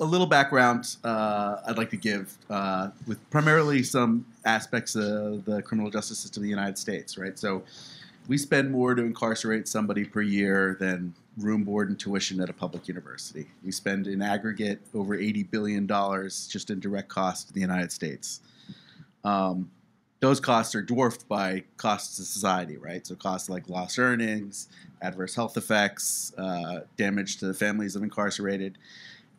a little background uh, I'd like to give uh, with primarily some aspects of the criminal justice system of the United States, right? So we spend more to incarcerate somebody per year than room, board, and tuition at a public university. We spend in aggregate over $80 billion just in direct costs to the United States. Um, those costs are dwarfed by costs to society, right? So costs like lost earnings, adverse health effects, uh, damage to the families of incarcerated.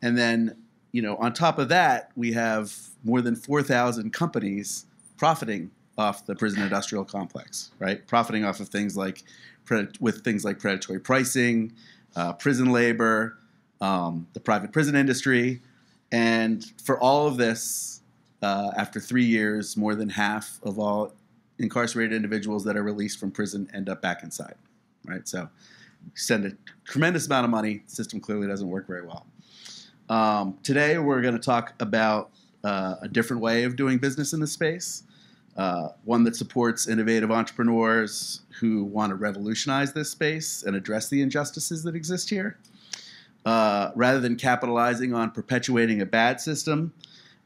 And then, you know, on top of that, we have more than 4,000 companies profiting off the prison industrial complex, right? Profiting off of things like with things like predatory pricing, uh, prison labor, um, the private prison industry, and for all of this, uh, after three years, more than half of all incarcerated individuals that are released from prison end up back inside, right? So, send a tremendous amount of money. The system clearly doesn't work very well. Um, today, we're going to talk about uh, a different way of doing business in this space, uh, one that supports innovative entrepreneurs who want to revolutionize this space and address the injustices that exist here. Uh, rather than capitalizing on perpetuating a bad system,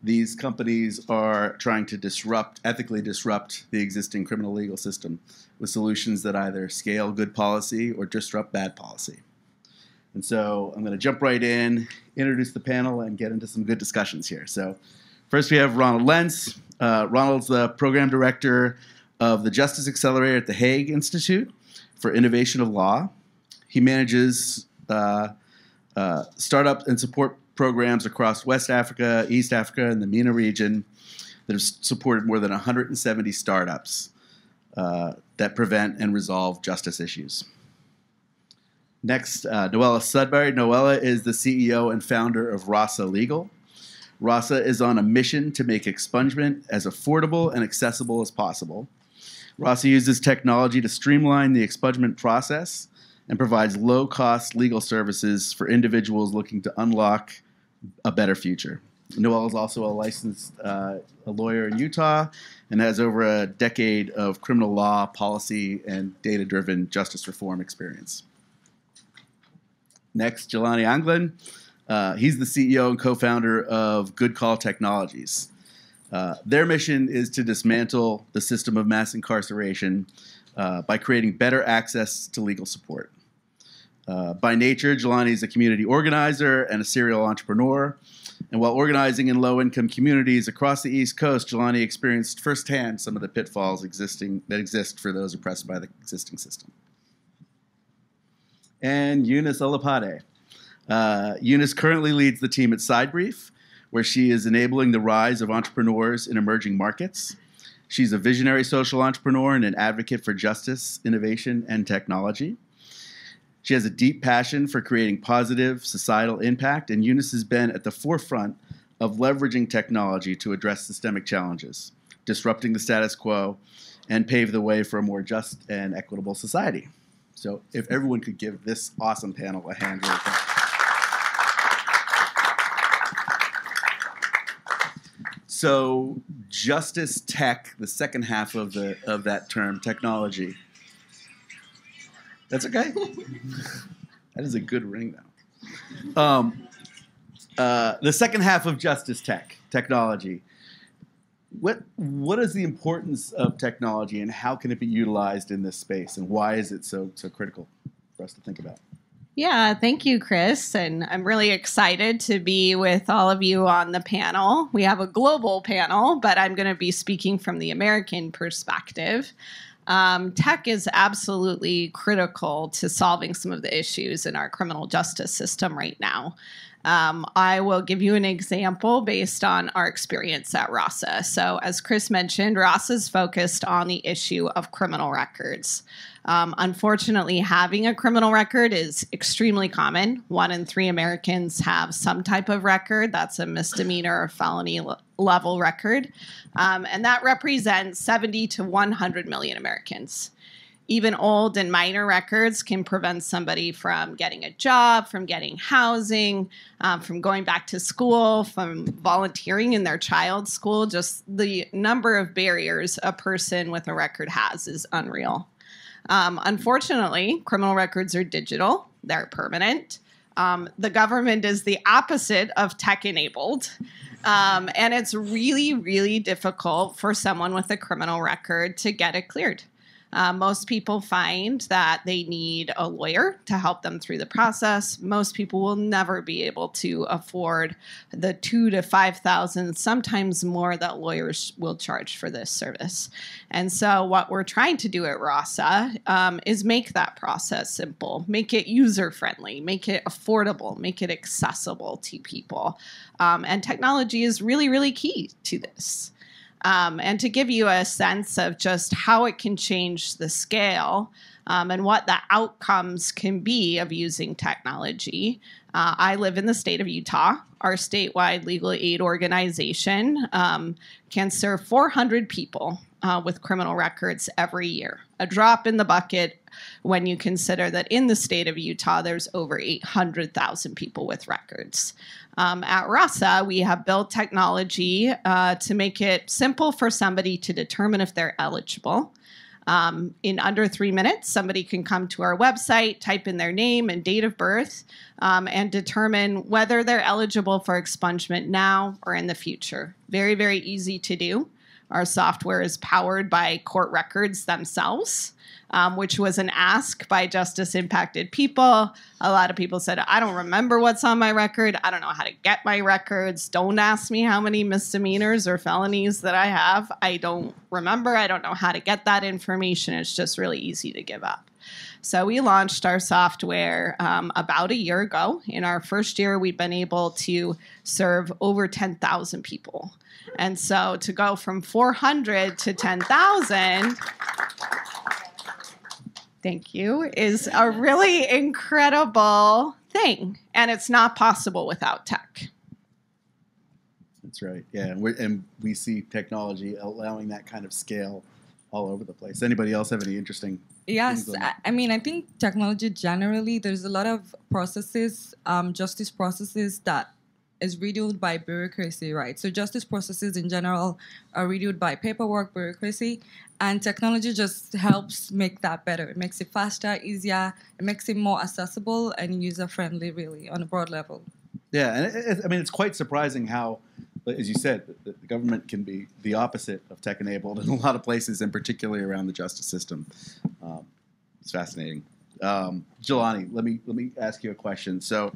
these companies are trying to disrupt, ethically disrupt the existing criminal legal system with solutions that either scale good policy or disrupt bad policy. And so I'm going to jump right in, introduce the panel, and get into some good discussions here. So, first we have Ronald Lenz. Uh, Ronald's the program director of the Justice Accelerator at the Hague Institute for Innovation of Law. He manages uh, uh, startup and support programs across West Africa, East Africa, and the MENA region that have supported more than 170 startups uh, that prevent and resolve justice issues. Next, uh, Noella Sudbury. Noella is the CEO and founder of Rasa Legal. Rasa is on a mission to make expungement as affordable and accessible as possible. Rasa uses technology to streamline the expungement process and provides low cost legal services for individuals looking to unlock a better future. Noel is also a licensed uh, a lawyer in Utah and has over a decade of criminal law, policy, and data driven justice reform experience. Next, Jelani Anglin. Uh, he's the CEO and co founder of Good Call Technologies. Uh, their mission is to dismantle the system of mass incarceration uh, by creating better access to legal support. Uh, by nature, Jelani is a community organizer and a serial entrepreneur. And while organizing in low income communities across the East Coast, Jelani experienced firsthand some of the pitfalls existing, that exist for those oppressed by the existing system and Eunice Olopade. Uh, Eunice currently leads the team at Sidebrief, where she is enabling the rise of entrepreneurs in emerging markets. She's a visionary social entrepreneur and an advocate for justice, innovation, and technology. She has a deep passion for creating positive societal impact, and Eunice has been at the forefront of leveraging technology to address systemic challenges, disrupting the status quo, and pave the way for a more just and equitable society. So if everyone could give this awesome panel a hand really. So justice tech, the second half of the of that term, technology. That's okay. that is a good ring, though. Um, uh, the second half of justice tech, technology what what is the importance of technology and how can it be utilized in this space and why is it so so critical for us to think about? Yeah, thank you, Chris. And I'm really excited to be with all of you on the panel. We have a global panel, but I'm going to be speaking from the American perspective. Um, tech is absolutely critical to solving some of the issues in our criminal justice system right now. Um, I will give you an example based on our experience at RASA. So, as Chris mentioned, RASA is focused on the issue of criminal records. Um, unfortunately, having a criminal record is extremely common. One in three Americans have some type of record. That's a misdemeanor or felony level record. Um, and that represents 70 to 100 million Americans even old and minor records can prevent somebody from getting a job, from getting housing, um, from going back to school, from volunteering in their child's school. Just the number of barriers a person with a record has is unreal. Um, unfortunately, criminal records are digital, they're permanent. Um, the government is the opposite of tech enabled. Um, and it's really, really difficult for someone with a criminal record to get it cleared. Uh, most people find that they need a lawyer to help them through the process. Most people will never be able to afford the two to five thousand, sometimes more, that lawyers will charge for this service. And so, what we're trying to do at RASA um, is make that process simple, make it user friendly, make it affordable, make it accessible to people. Um, and technology is really, really key to this. Um, and to give you a sense of just how it can change the scale um, and what the outcomes can be of using technology. Uh, I live in the state of Utah. Our statewide legal aid organization um, can serve 400 people uh, with criminal records every year. A drop in the bucket when you consider that in the state of Utah, there's over 800,000 people with records. Um, at RASA, we have built technology uh, to make it simple for somebody to determine if they're eligible. Um, in under three minutes, somebody can come to our website, type in their name and date of birth, um, and determine whether they're eligible for expungement now or in the future. Very, very easy to do. Our software is powered by court records themselves um, which was an ask by justice impacted people. A lot of people said, I don't remember what's on my record. I don't know how to get my records. Don't ask me how many misdemeanors or felonies that I have. I don't remember. I don't know how to get that information. It's just really easy to give up. So we launched our software um, about a year ago. In our first year, we've been able to serve over 10,000 people. And so to go from 400 to 10,000 thank you, is a really incredible thing. And it's not possible without tech. That's right. Yeah. And, and we see technology allowing that kind of scale all over the place. Anybody else have any interesting? Yes, I mean, I think technology generally, there's a lot of processes, um, justice processes that is riddled by bureaucracy, right? So justice processes in general are riddled by paperwork, bureaucracy, and technology just helps make that better. It makes it faster, easier, it makes it more accessible and user friendly, really, on a broad level. Yeah, and it, it, I mean, it's quite surprising how, as you said, the, the government can be the opposite of tech enabled in a lot of places, and particularly around the justice system. Um, it's fascinating. Um, Jelani, let me let me ask you a question. So,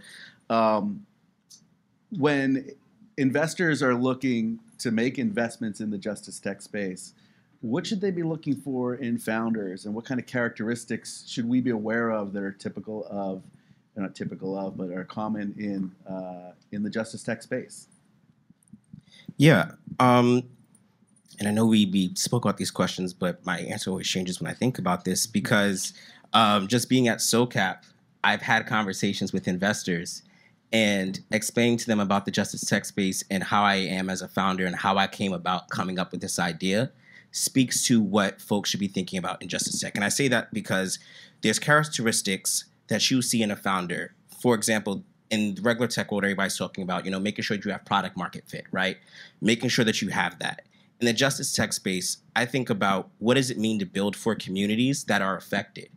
um, when investors are looking to make investments in the justice tech space, what should they be looking for in founders, and what kind of characteristics should we be aware of that are typical of, not typical of, but are common in uh, in the justice tech space? Yeah, um, and I know we we spoke about these questions, but my answer always changes when I think about this because um, just being at SOCAP, I've had conversations with investors and explaining to them about the justice tech space and how I am as a founder and how I came about coming up with this idea speaks to what folks should be thinking about in justice tech. And I say that because there's characteristics that you see in a founder. For example, in regular tech world, everybody's talking about, you know, making sure you have product market fit, right? Making sure that you have that. In the justice tech space, I think about what does it mean to build for communities that are affected?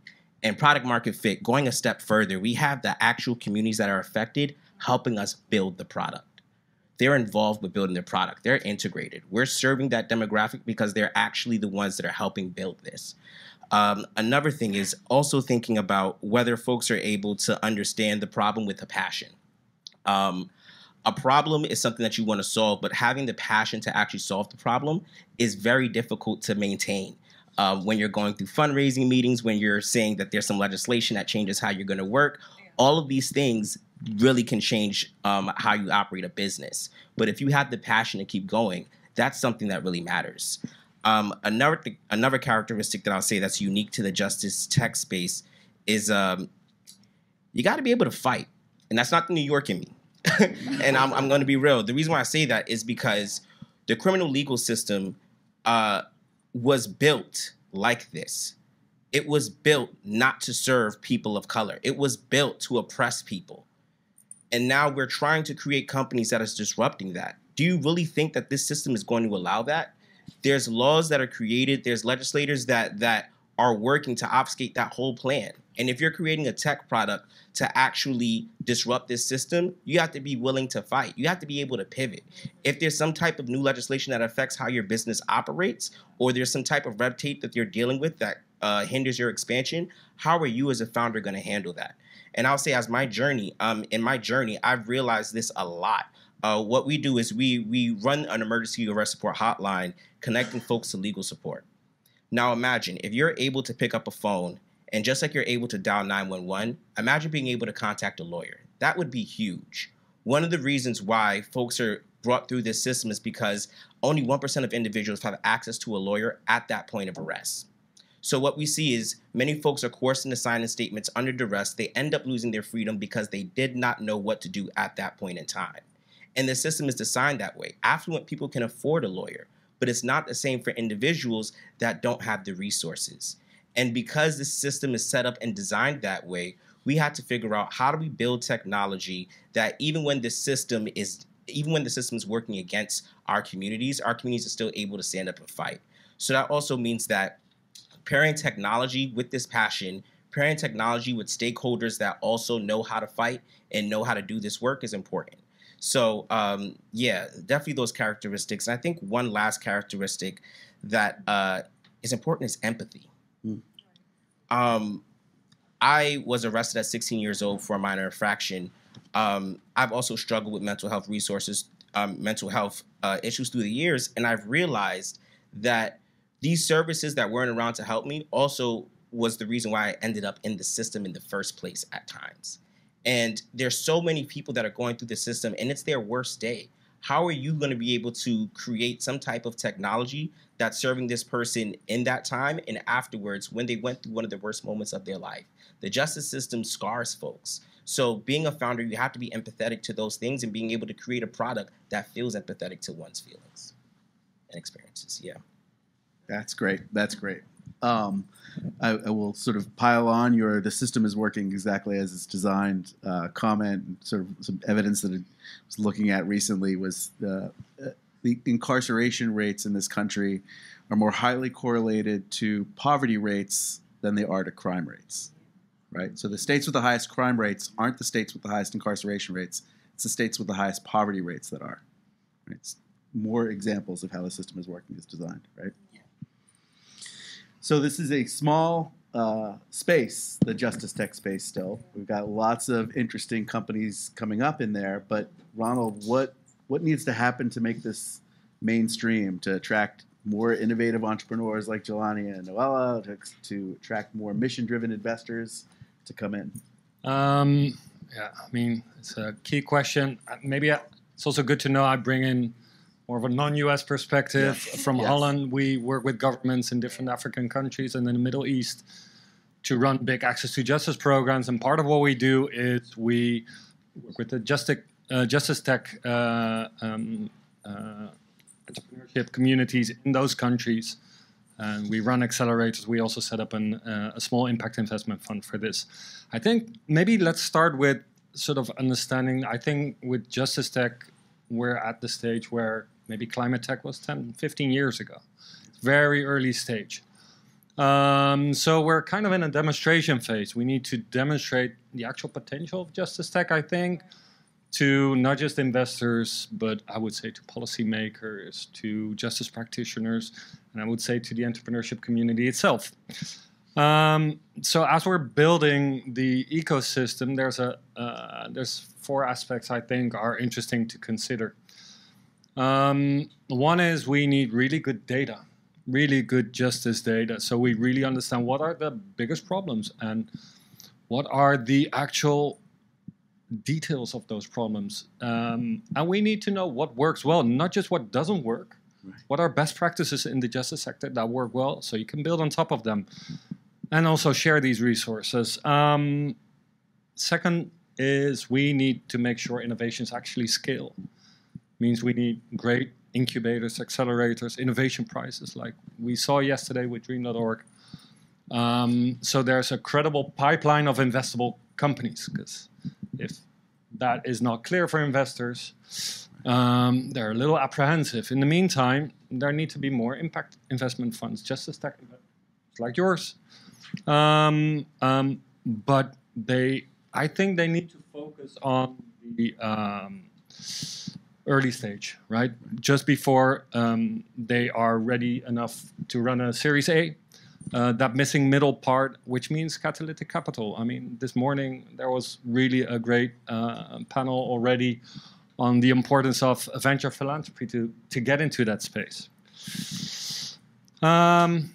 And product market fit, going a step further, we have the actual communities that are affected helping us build the product. They're involved with building their product. They're integrated. We're serving that demographic because they're actually the ones that are helping build this. Um, another thing is also thinking about whether folks are able to understand the problem with a passion. Um, a problem is something that you want to solve, but having the passion to actually solve the problem is very difficult to maintain. Um, when you're going through fundraising meetings, when you're saying that there's some legislation that changes how you're going to work, all of these things really can change um, how you operate a business. But if you have the passion to keep going, that's something that really matters. Um, another th- another characteristic that I'll say that's unique to the justice tech space is um, you got to be able to fight, and that's not the New York in me. and I'm, I'm going to be real. The reason why I say that is because the criminal legal system uh, was built like this. It was built not to serve people of color. It was built to oppress people. And now we're trying to create companies that is disrupting that. Do you really think that this system is going to allow that? There's laws that are created, there's legislators that that are working to obfuscate that whole plan. And if you're creating a tech product to actually disrupt this system, you have to be willing to fight. You have to be able to pivot. If there's some type of new legislation that affects how your business operates, or there's some type of red tape that you're dealing with that uh, hinders your expansion, how are you as a founder going to handle that? And I'll say, as my journey, um, in my journey, I've realized this a lot. Uh, what we do is we we run an emergency arrest support hotline, connecting folks to legal support. Now imagine if you're able to pick up a phone and just like you're able to dial 911, imagine being able to contact a lawyer. That would be huge. One of the reasons why folks are brought through this system is because only 1% of individuals have access to a lawyer at that point of arrest. So what we see is many folks are coerced into signing statements under duress. They end up losing their freedom because they did not know what to do at that point in time. And the system is designed that way. Affluent people can afford a lawyer, but it's not the same for individuals that don't have the resources. And because the system is set up and designed that way, we had to figure out how do we build technology that even when the system is even when the system is working against our communities, our communities are still able to stand up and fight. So that also means that pairing technology with this passion, pairing technology with stakeholders that also know how to fight and know how to do this work is important. So um, yeah, definitely those characteristics. And I think one last characteristic that uh, is important is empathy. Mm. Um, I was arrested at 16 years old for a minor infraction. Um, I've also struggled with mental health resources, um, mental health uh, issues through the years, and I've realized that these services that weren't around to help me also was the reason why I ended up in the system in the first place at times. And there's so many people that are going through the system, and it's their worst day. How are you going to be able to create some type of technology that's serving this person in that time and afterwards when they went through one of the worst moments of their life. The justice system scars folks. So, being a founder, you have to be empathetic to those things and being able to create a product that feels empathetic to one's feelings and experiences. Yeah. That's great. That's great. Um, I, I, will sort of pile on your the system is working exactly as it's designed uh, comment sort of some evidence that I was looking at recently was the uh, the incarceration rates in this country are more highly correlated to poverty rates than they are to crime rates. Right? So the states with the highest crime rates aren't the states with the highest incarceration rates. It's the states with the highest poverty rates that are. Right? It's more examples of how the system is working as designed, right? So this is a small uh, space, the justice tech space still. We've got lots of interesting companies coming up in there, but Ronald, what what needs to happen to make this mainstream to attract more innovative entrepreneurs like Jelani and Noella, to, to attract more mission-driven investors to come in? Um, yeah, I mean, it's a key question. Uh, maybe I, it's also good to know I bring in more of a non-U.S. perspective yes. from yes. Holland. We work with governments in different African countries and in the Middle East to run big access to justice programs. And part of what we do is we work with the Justice uh, Justice Tech uh, um, uh, entrepreneurship communities in those countries. And we run accelerators. We also set up an, uh, a small impact investment fund for this. I think maybe let's start with sort of understanding. I think with Justice Tech, we're at the stage where maybe climate tech was 10, 15 years ago. Very early stage. Um, so we're kind of in a demonstration phase. We need to demonstrate the actual potential of Justice Tech, I think to not just investors, but I would say to policymakers, to justice practitioners, and I would say to the entrepreneurship community itself. Um, so as we're building the ecosystem, there's a uh, there's four aspects I think are interesting to consider. Um, one is we need really good data, really good justice data, so we really understand what are the biggest problems and what are the actual details of those problems. Um, and we need to know what works well, not just what doesn't work. Right. What are best practices in the justice sector that work well, so you can build on top of them, and also share these resources. Um, second is we need to make sure innovations actually scale. Means we need great incubators, accelerators, innovation prizes, like we saw yesterday with Dream.org. Um, so there's a credible pipeline of investable companies because if that is not clear for investors, um, they're a little apprehensive. In the meantime, there need to be more impact investment funds, justice tech, like yours. Um, um, but they, I think they need to focus on the um, early stage, right? Just before um, they are ready enough to run a Series A. Uh, that missing middle part, which means catalytic capital. I mean, this morning there was really a great uh, panel already on the importance of venture philanthropy to, to get into that space. Um,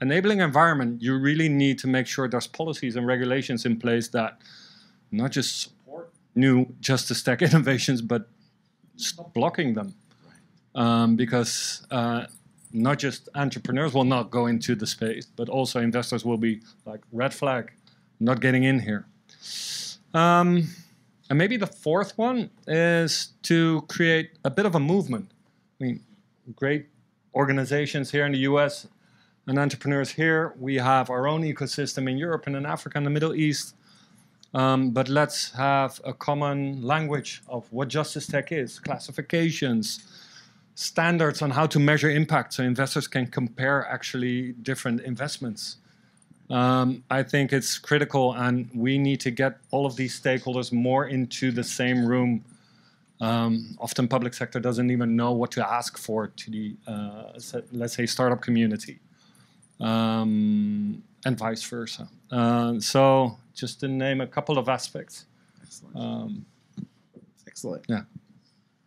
enabling environment, you really need to make sure there's policies and regulations in place that not just support new justice tech innovations, but blocking them. Um, because uh, not just entrepreneurs will not go into the space, but also investors will be like, red flag, not getting in here. Um, and maybe the fourth one is to create a bit of a movement. I mean, great organizations here in the US and entrepreneurs here. We have our own ecosystem in Europe and in Africa and the Middle East. Um, but let's have a common language of what justice tech is, classifications, standards on how to measure impact so investors can compare actually different investments. Um, I think it's critical, and we need to get all of these stakeholders more into the same room. Um, often, public sector doesn't even know what to ask for to the, uh, let's say, startup community, um, and vice versa. Uh, so, just to name a couple of aspects. Excellent. Um, Excellent. yeah.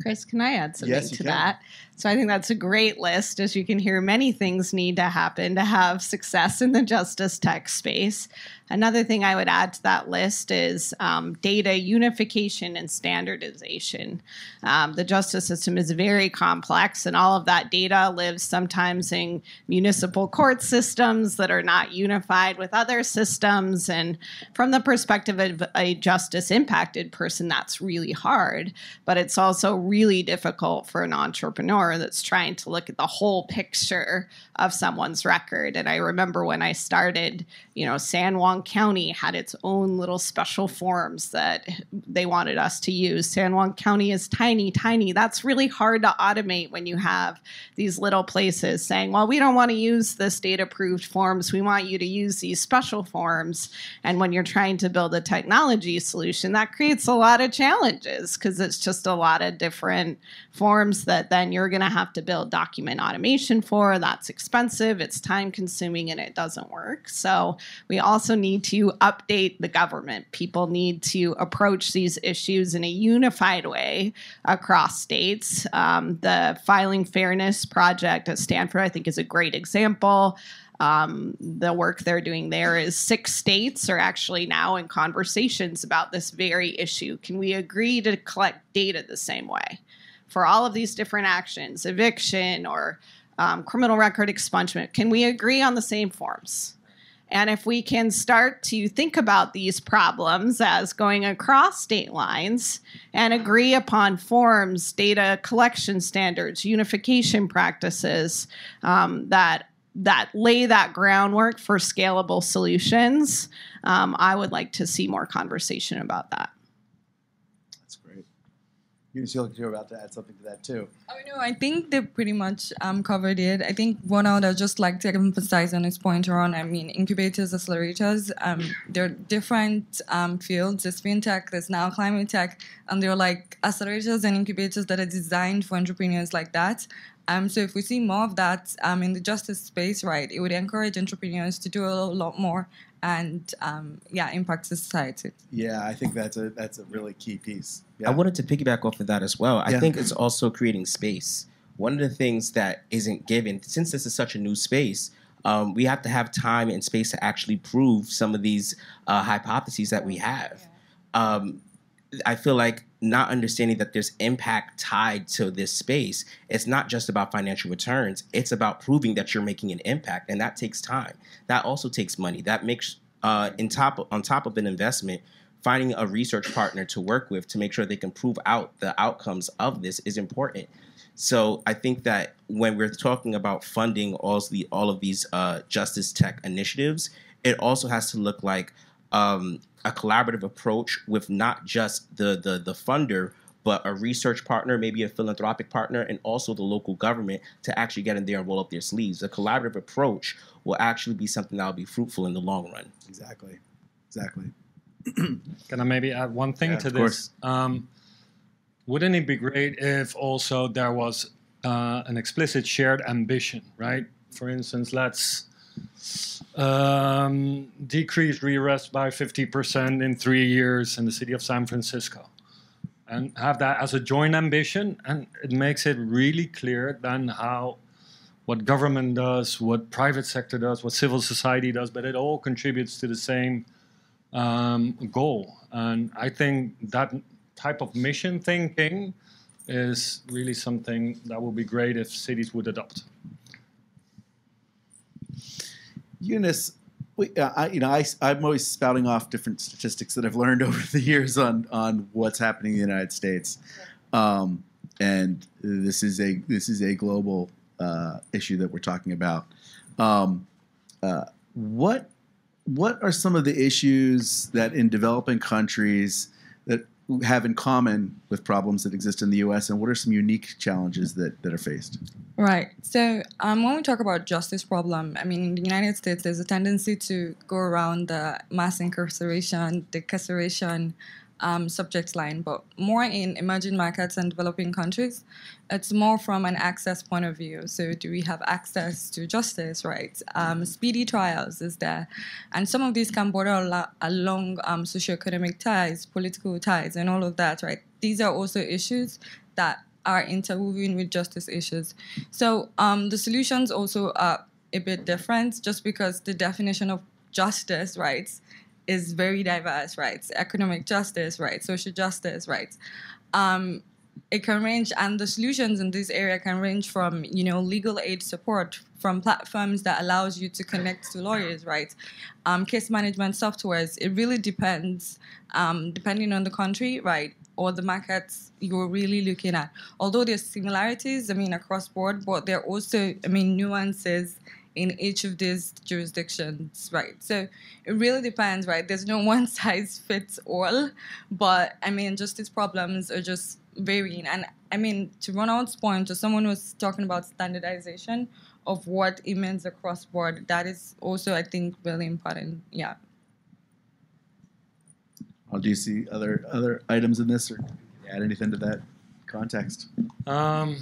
Chris, can I add something Yes, you to can. that? So I think that's a great list. As you can hear, many things need to happen to have success in the justice tech space. Another thing I would add to that list is um, data unification and standardization. Um, the justice system is very complex, and all of that data lives sometimes in municipal court systems that are not unified with other systems. And from the perspective of a justice impacted person, that's really hard. But it's also really difficult for an entrepreneur that's trying to look at the whole picture of someone's record. And I remember when I started, you know, San Juan County had its own little special forms that they wanted us to use. San Juan County is tiny, tiny. That's really hard to automate when you have these little places saying, well, we don't want to use this data approved forms. We want you to use these special forms. And when you're trying to build a technology solution, that creates a lot of challenges because it's just a lot of different forms that then you're going to have to build document automation for. That's expensive, it's time consuming, and it doesn't work. So we also need to update the government. People need to approach these issues in a unified way across states. Um, the Filing Fairness Project at Stanford, I think, is a great example. Um, the work they're doing there is six states are actually now in conversations about this very issue. Can we agree to collect data the same way for all of these different actions, eviction or um, criminal record expungement? Can we agree on the same forms? And if we can start to think about these problems as going across state lines and agree upon forms, data collection standards, unification practices um, that that lay that groundwork for scalable solutions, um, I would like to see more conversation about that. You you're about to add something to that too. Oh no, I think they pretty much um, covered it. I think one out I would just like to emphasize on this point around, I mean, incubators, accelerators, um, they're different um, fields. There's fintech, there's now climate tech, and they're like accelerators and incubators that are designed for entrepreneurs like that. Um, so if we see more of that um, in the justice space, right, it would encourage entrepreneurs to do a lot more and um, yeah, impact society. Yeah, I think that's a that's a really key piece. Yeah. I wanted to piggyback off of that as well. I Yeah. think it's also creating space. One of the things that isn't given, since this is such a new space, um, we have to have time and space to actually prove some of these uh, hypotheses that we have. Um, I feel like not understanding that there's impact tied to this space. It's not just about financial returns. It's about proving that you're making an impact, and that takes time. That also takes money. That makes uh, in top on top of an investment, finding a research partner to work with to make sure they can prove out the outcomes of this is important. So I think that when we're talking about funding all the all of these uh, justice tech initiatives, it also has to look like um, a collaborative approach with not just the the the funder, but a research partner, maybe a philanthropic partner, and also the local government to actually get in there and roll up their sleeves. A collaborative approach will actually be something that will be fruitful in the long run. Exactly. Exactly. Can I maybe add one thing Yeah, to of this? course. Um, wouldn't it be great if also there was uh, an explicit shared ambition, right? For instance, let's um, decrease rearrest by 50% in three years in the city of San Francisco. And have that as a joint ambition, and it makes it really clear then how what government does, what private sector does, what civil society does, but it all contributes to the same um, goal. And I think that type of mission thinking is really something that would be great if cities would adopt. Eunice, we, uh, I, you know, I, I'm always spouting off different statistics that I've learned over the years on on what's happening in the United States, um, and this is a this is a global uh, issue that we're talking about. Um, uh, what what are some of the issues that in developing countries that have in common with problems that exist in the U.S. and what are some unique challenges that, that are faced? Right. So um, when we talk about justice problem, I mean, in the United States, there's a tendency to go around the mass incarceration, decarceration um, subject line, but more in emerging markets and developing countries, it's more from an access point of view. So, do we have access to justice, right? Um, speedy trials is there, and some of these can border along um, socioeconomic ties, political ties, and all of that, right? These are also issues that are interwoven with justice issues. So, um, the solutions also are a bit different, just because the definition of justice, rights is very diverse, rights, Economic justice, right? Social justice, right? Um, it can range, and the solutions in this area can range from, you know, legal aid support from platforms that allows you to connect to lawyers, right? Um, case management softwares. It really depends, um, depending on the country, right, or the markets you're really looking at. Although there's similarities, I mean, across board, but there are also, I mean, nuances in each of these jurisdictions, right? So it really depends, right? There's no one size fits all, but I mean, justice problems are just varying. And I mean, to Ronald's point, or someone was talking about standardization of what it means across board. That is also, I think, really important. Yeah. Well, do you see other other items in this, or add anything to that context? Um,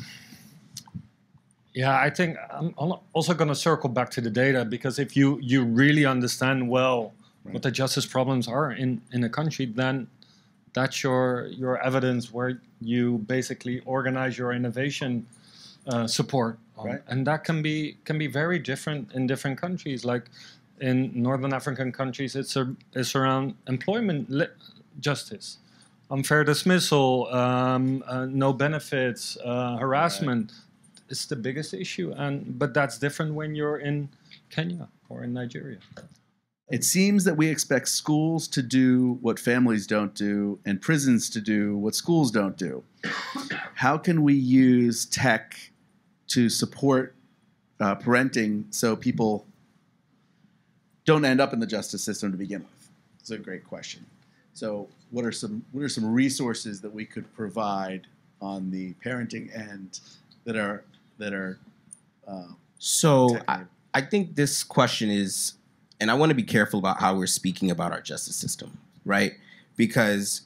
yeah, I think I'm also going to circle back to the data because if you, you really understand well what the justice problems are in, in a country, then that's your your evidence where you basically organize your innovation uh, support. Right. and that can be can be very different in different countries. Like in northern African countries, it's a, it's around employment li- justice, unfair dismissal, um, uh, no benefits, uh, harassment. It's the biggest issue, and but that's different when you're in Kenya or in Nigeria. It seems that we expect schools to do what families don't do and prisons to do what schools don't do. How can we use tech to support uh, parenting so people don't end up in the justice system to begin with? It's a great question. So, what are some what are some resources that we could provide on the parenting end that are that are uh, So I. I think this question is, and I want to be careful about how we're speaking about our justice system, right? Because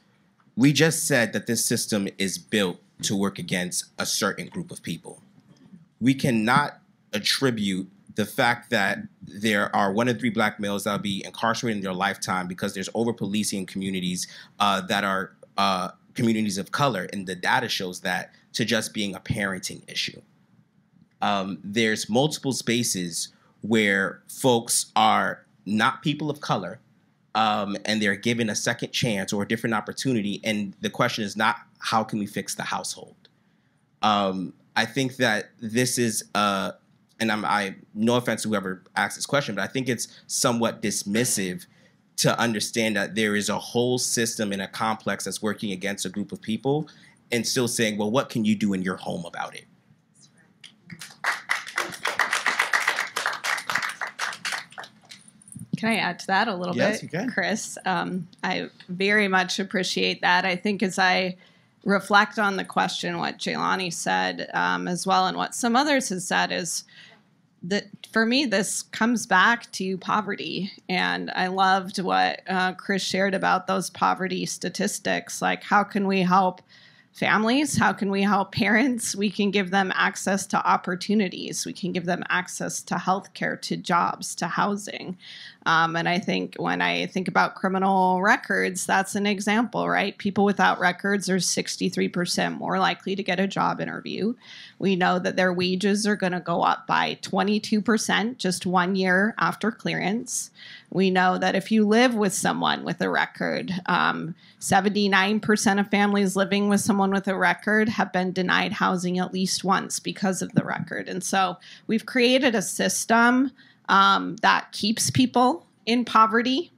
we just said that this system is built to work against a certain group of people. We cannot attribute the fact that there are one in three black males that will be incarcerated in their lifetime because there's over policing communities uh, that are uh, communities of color, and the data shows that to just being a parenting issue um, there's multiple spaces where folks are not people of color um, and they're given a second chance or a different opportunity. And the question is not how can we fix the household? Um, I think that this is, uh, and I'm, I no offense to whoever asked this question, but I think it's somewhat dismissive to understand that there is a whole system in a complex that's working against a group of people and still saying, well, what can you do in your home about it? Can I add to that a little Yes, bit, you can. Chris? Um, I very much appreciate that. I think as I reflect on the question, what Jelani said um, as well, and what some others have said is that for me, this comes back to poverty. And I loved what uh, Chris shared about those poverty statistics. Like, how can we help? families? How can we help parents? We can give them access to opportunities. We can give them access to healthcare, to jobs, to housing. Um, and I think when I think about criminal records, that's an example, right? People without records are 63% more likely to get a job interview. We know that their wages are going to go up by 22% just one year after clearance. We know that if you live with someone with a record, um, 79% of families living with someone with a record have been denied housing at least once because of the record. And so we've created a system um, that keeps people in poverty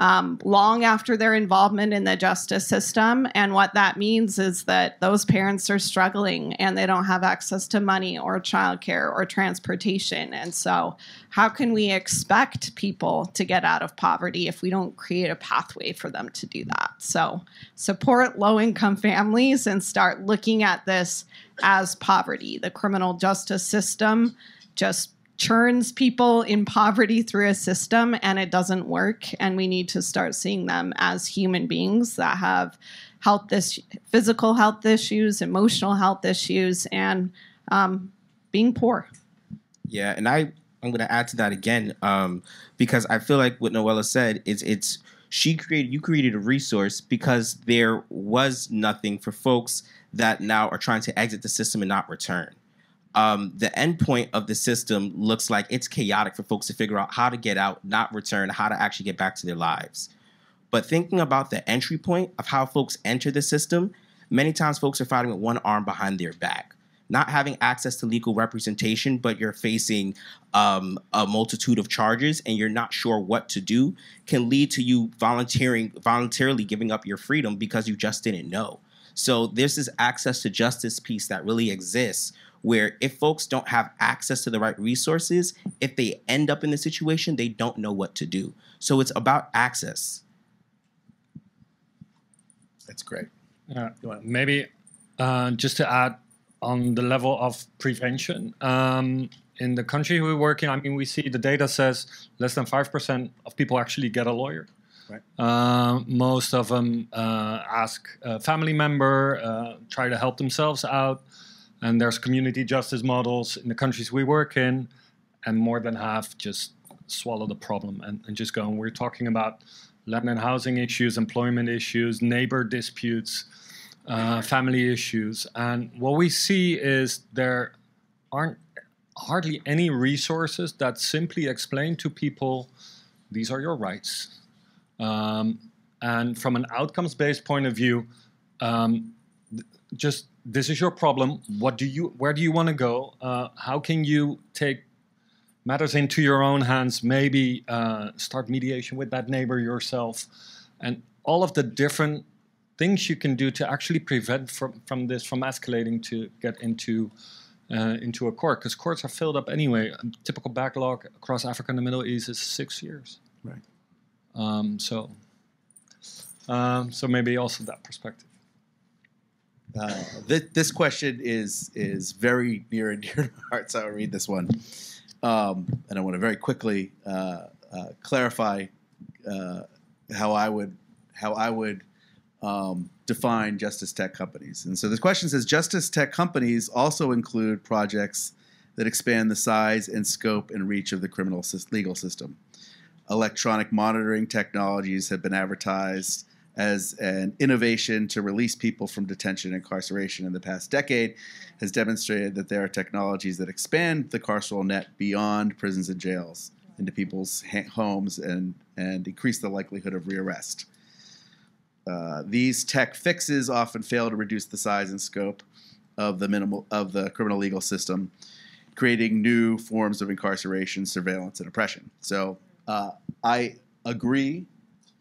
um, long after their involvement in the justice system. And what that means is that those parents are struggling and they don't have access to money or childcare or transportation. And so, how can we expect people to get out of poverty if we don't create a pathway for them to do that? So, support low income families and start looking at this as poverty. The criminal justice system just churns people in poverty through a system and it doesn't work. And we need to start seeing them as human beings that have health this physical health issues emotional health issues and um, being poor. Yeah and i i'm going to add to that again um, because i feel like what noella said is it's she created you created a resource because there was nothing for folks that now are trying to exit the system and not return um, the endpoint of the system looks like it's chaotic for folks to figure out how to get out, not return, how to actually get back to their lives. But thinking about the entry point of how folks enter the system, many times folks are fighting with one arm behind their back, not having access to legal representation, but you're facing um, a multitude of charges and you're not sure what to do, can lead to you volunteering, voluntarily giving up your freedom because you just didn't know. So there's this access to justice piece that really exists where if folks don't have access to the right resources, if they end up in the situation, they don't know what to do. So it's about access. That's great. Yeah, maybe uh, just to add on the level of prevention. Um, in the country we work in, I mean, we see the data says less than 5% of people actually get a lawyer. Right. Uh, most of them uh, ask a family member, uh, try to help themselves out. And there's community justice models in the countries we work in, and more than half just swallow the problem and, and just go. And we're talking about and housing issues, employment issues, neighbor disputes, uh, family issues. And what we see is there aren't hardly any resources that simply explain to people these are your rights. Um, and from an outcomes based point of view, um, just this is your problem. What do you? Where do you want to go? Uh, how can you take matters into your own hands? Maybe uh, start mediation with that neighbor yourself, and all of the different things you can do to actually prevent from, from this from escalating to get into uh, into a court because courts are filled up anyway. A typical backlog across Africa and the Middle East is six years. Right. Um, so, um, so maybe also that perspective. Uh, this, question is is very near and dear to my heart, so I'll read this one. Um, and I want to very quickly uh, uh, clarify uh, how I would how I would um, define justice tech companies. And so this question says: Justice tech companies also include projects that expand the size and scope and reach of the criminal legal system. Electronic monitoring technologies have been advertised as an innovation to release people from detention and incarceration in the past decade has demonstrated that there are technologies that expand the carceral net beyond prisons and jails into people's ha- homes and, and increase the likelihood of rearrest. Uh, these tech fixes often fail to reduce the size and scope of the minimal of the criminal legal system, creating new forms of incarceration, surveillance, and oppression. So uh, I agree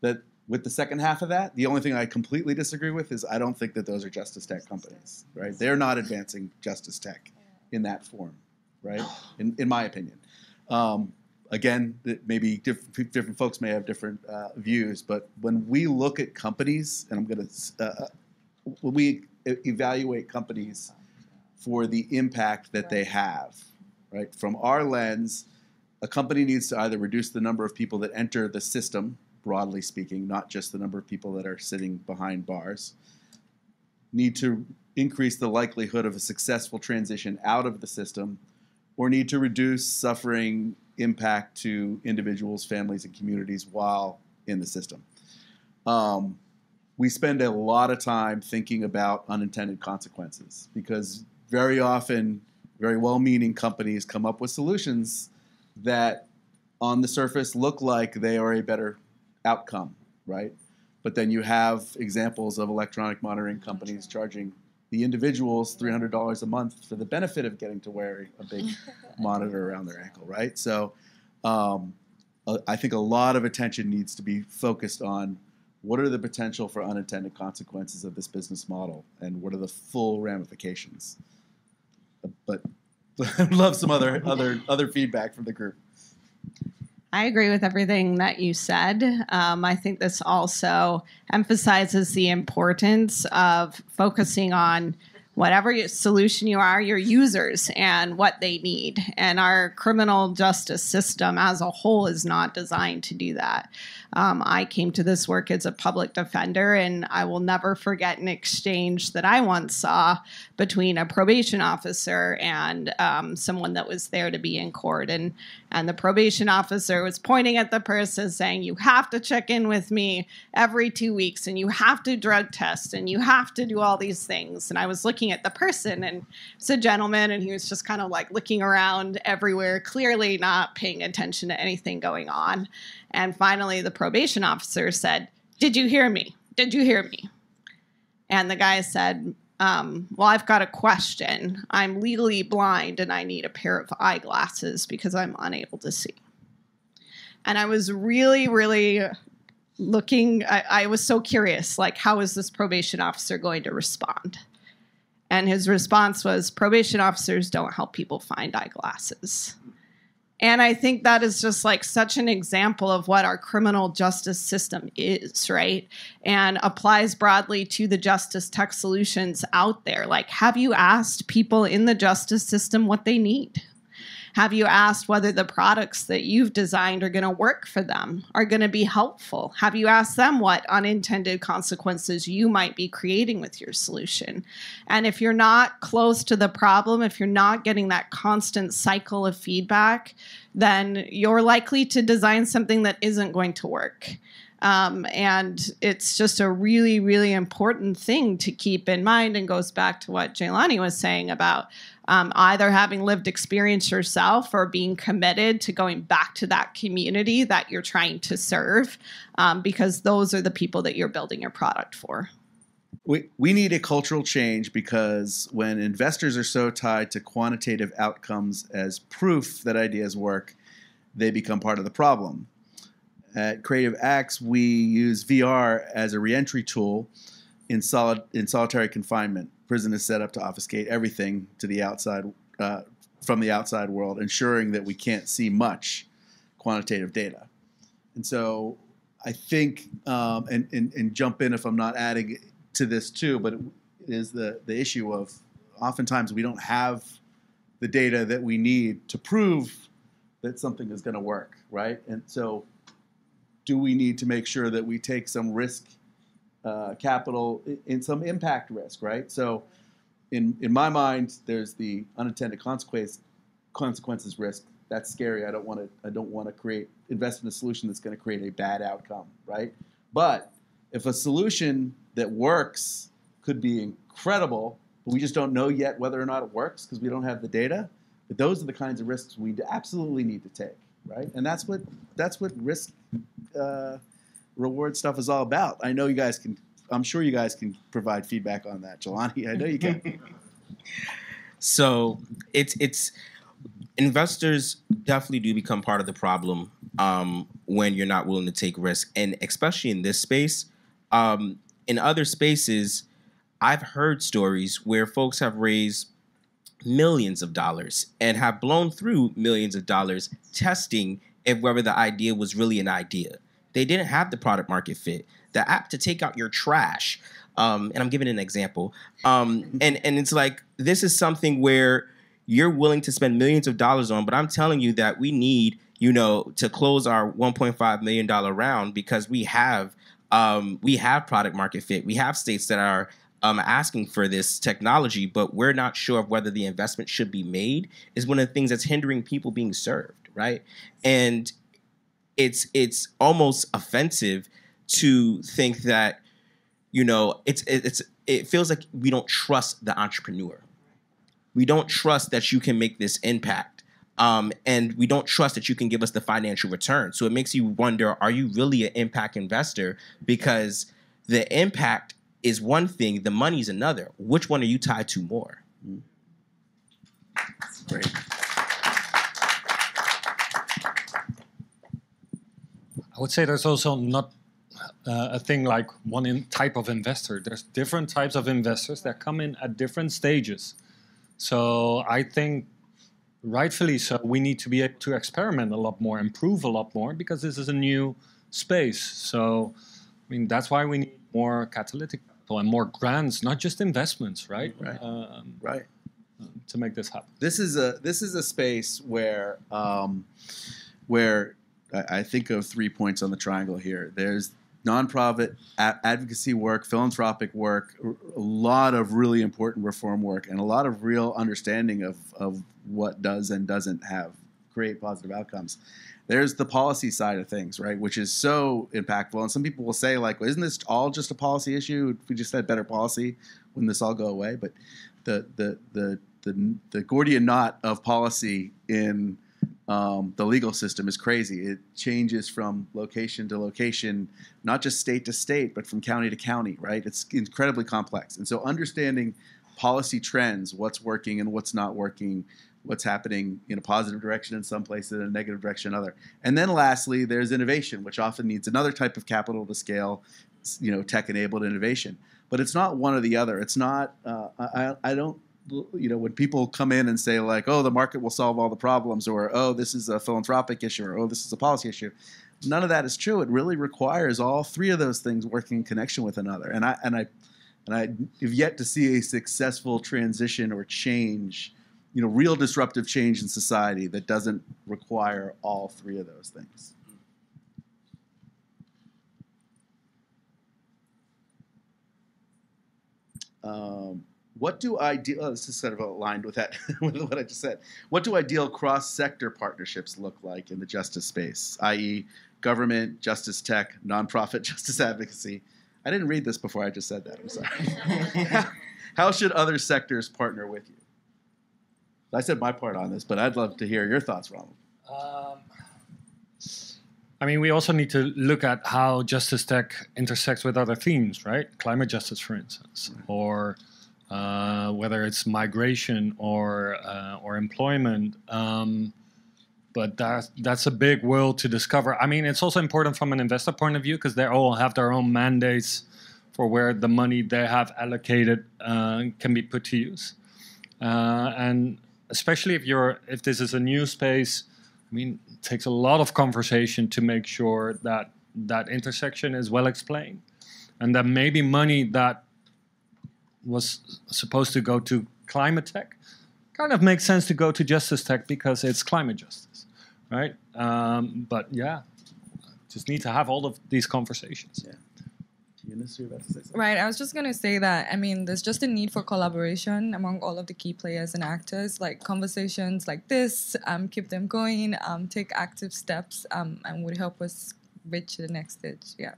that with the second half of that, the only thing I completely disagree with is I don't think that those are justice tech companies, right? They're not advancing justice tech in that form, right? In, in my opinion. Um, again, maybe different, different folks may have different uh, views, but when we look at companies, and I'm going to, uh, uh, when we evaluate companies for the impact that they have, right? From our lens, a company needs to either reduce the number of people that enter the system, broadly speaking, not just the number of people that are sitting behind bars, need to increase the likelihood of a successful transition out of the system, or need to reduce suffering impact to individuals, families, and communities while in the system. Um, we spend a lot of time thinking about unintended consequences because very often, very well meaning companies come up with solutions that on the surface look like they are a better outcome, right? But then you have examples of electronic monitoring companies charging the individuals $300 a month for the benefit of getting to wear a big monitor around their ankle, right? So um, uh, I think a lot of attention needs to be focused on what are the potential for unintended consequences of this business model and what are the full ramifications. But I'd love some other other other feedback from the group. I agree with everything that you said. Um, I think this also emphasizes the importance of focusing on whatever solution you are, your users and what they need. And our criminal justice system as a whole is not designed to do that. Um, I came to this work as a public defender, and I will never forget an exchange that I once saw between a probation officer and um, someone that was there to be in court. And, and the probation officer was pointing at the person saying, You have to check in with me every two weeks, and you have to drug test, and you have to do all these things. And I was looking at the person, and it's a gentleman, and he was just kind of like looking around everywhere, clearly not paying attention to anything going on. And finally, the probation officer said, Did you hear me? Did you hear me? And the guy said, um, Well, I've got a question. I'm legally blind and I need a pair of eyeglasses because I'm unable to see. And I was really, really looking, I, I was so curious like, how is this probation officer going to respond? And his response was probation officers don't help people find eyeglasses. And I think that is just like such an example of what our criminal justice system is, right? And applies broadly to the justice tech solutions out there. Like, have you asked people in the justice system what they need? Have you asked whether the products that you've designed are going to work for them, are going to be helpful? Have you asked them what unintended consequences you might be creating with your solution? And if you're not close to the problem, if you're not getting that constant cycle of feedback, then you're likely to design something that isn't going to work. Um, and it's just a really, really important thing to keep in mind and goes back to what Jelani was saying about um, either having lived experience yourself or being committed to going back to that community that you're trying to serve, um, because those are the people that you're building your product for. We, we need a cultural change because when investors are so tied to quantitative outcomes as proof that ideas work, they become part of the problem. At Creative Acts, we use VR as a reentry tool in solid in solitary confinement. Prison is set up to obfuscate everything to the outside uh, from the outside world, ensuring that we can't see much quantitative data. And so, I think, um, and, and and jump in if I'm not adding to this too, but it is the the issue of oftentimes we don't have the data that we need to prove that something is going to work, right? And so do we need to make sure that we take some risk uh, capital in some impact risk, right? So, in in my mind, there's the unintended consequence consequences risk. That's scary. I don't want to. I don't want to create invest in a solution that's going to create a bad outcome, right? But if a solution that works could be incredible, but we just don't know yet whether or not it works because we don't have the data. But those are the kinds of risks we absolutely need to take, right? And that's what that's what risk uh, reward stuff is all about. I know you guys can. I'm sure you guys can provide feedback on that, Jelani. I know you can. so it's it's investors definitely do become part of the problem um, when you're not willing to take risk, and especially in this space. Um, in other spaces, I've heard stories where folks have raised millions of dollars and have blown through millions of dollars testing if whether the idea was really an idea. They didn't have the product market fit. the app to take out your trash. Um, and I'm giving an example. Um, and and it's like this is something where you're willing to spend millions of dollars on, but I'm telling you that we need, you know, to close our 1.5 million dollar round because we have um, we have product market fit. We have states that are um, asking for this technology, but we're not sure of whether the investment should be made. Is one of the things that's hindering people being served, right? And it's it's almost offensive to think that you know it's it's it feels like we don't trust the entrepreneur. We don't trust that you can make this impact. Um, and we don't trust that you can give us the financial return. So it makes you wonder: Are you really an impact investor? Because the impact is one thing, the money is another. Which one are you tied to more? Great. I would say there's also not uh, a thing like one in type of investor. There's different types of investors that come in at different stages. So I think, rightfully so, we need to be able to experiment a lot more, improve a lot more, because this is a new space. So, I mean, that's why we need more catalytic capital and more grants, not just investments, right? Right. Um, Right. to make this happen. this is a this is a space where um, where I, think of three points on the triangle here. There's nonprofit a- advocacy work, philanthropic work, r- a lot of really important reform work, and a lot of real understanding of of what does and doesn't have create positive outcomes. There's the policy side of things, right, which is so impactful. And some people will say, like, well, isn't this all just a policy issue? If we just had better policy, wouldn't this all go away? But the the the the, the Gordian knot of policy in um, the legal system is crazy. It changes from location to location, not just state to state, but from county to county. Right? It's incredibly complex, and so understanding policy trends, what's working and what's not working, what's happening in a positive direction in some places and a negative direction in other. And then lastly, there's innovation, which often needs another type of capital to scale, you know, tech-enabled innovation. But it's not one or the other. It's not. Uh, I, I don't. You know, when people come in and say like, "Oh, the market will solve all the problems," or "Oh, this is a philanthropic issue," or "Oh, this is a policy issue," none of that is true. It really requires all three of those things working in connection with another. And I and I and I have yet to see a successful transition or change, you know, real disruptive change in society that doesn't require all three of those things. Um, what do ideal? Oh, this is sort of aligned with that with what I just said. What do ideal cross-sector partnerships look like in the justice space, i.e., government, justice tech, nonprofit justice advocacy? I didn't read this before I just said that. I'm sorry. How should other sectors partner with you? I said my part on this, but I'd love to hear your thoughts, Ronald. Um, I mean, we also need to look at how justice tech intersects with other themes, right? Climate justice, for instance, or uh, whether it's migration or uh, or employment. Um, but that that's a big world to discover. I mean, it's also important from an investor point of view because they all have their own mandates for where the money they have allocated uh, can be put to use, uh, and especially if you're if this is a new space. I mean, it takes a lot of conversation to make sure that that intersection is well explained, and that maybe money that was supposed to go to climate tech kind of makes sense to go to justice tech because it's climate justice, right? Um, but yeah, just need to have all of these conversations. Yeah. Eunice, you're about to say something. Right. I was just gonna say that. I mean, there's just a need for collaboration among all of the key players and actors. Like conversations like this, um, keep them going, um, take active steps, um, and would help us reach the next stage. Yeah.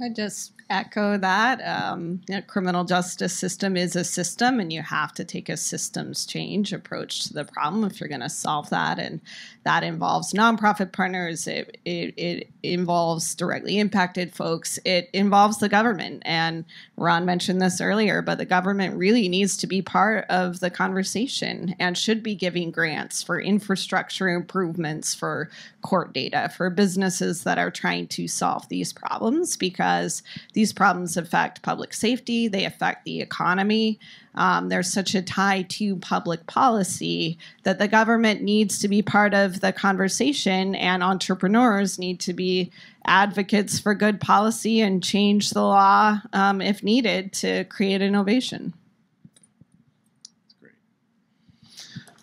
I just echo that. Um, know, criminal justice system is a system, and you have to take a systems change approach to the problem if you're going to solve that. And that involves nonprofit partners. It, it it involves directly impacted folks. It involves the government. And Ron mentioned this earlier, but the government really needs to be part of the conversation and should be giving grants for infrastructure improvements, for court data, for businesses that are trying to solve these problems because these problems affect public safety, they affect the economy. Um, there's such a tie to public policy that the government needs to be part of the conversation, and entrepreneurs need to be advocates for good policy and change the law um, if needed to create innovation.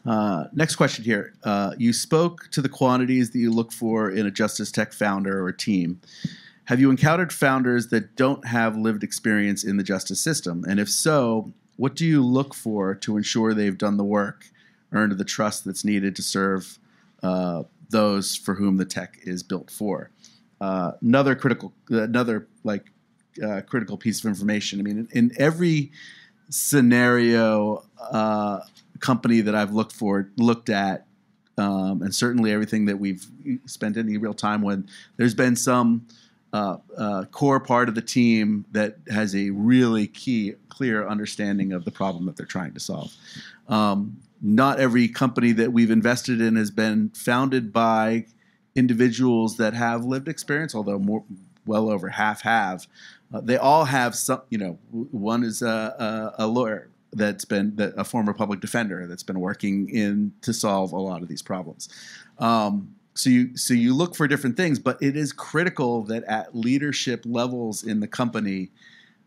Uh, next question here. Uh, you spoke to the quantities that you look for in a Justice Tech founder or team. Have you encountered founders that don't have lived experience in the justice system? And if so, what do you look for to ensure they've done the work, earned the trust that's needed to serve uh, those for whom the tech is built for? Uh, another critical, another like uh, critical piece of information. I mean, in, in every scenario uh, company that I've looked for, looked at, um, and certainly everything that we've spent any real time with, there's been some uh, uh, core part of the team that has a really key, clear understanding of the problem that they're trying to solve. Um, not every company that we've invested in has been founded by individuals that have lived experience, although more, well over half have. Uh, they all have some, you know, one is a, a, a lawyer that's been that, a former public defender that's been working in to solve a lot of these problems. Um, so you so you look for different things, but it is critical that at leadership levels in the company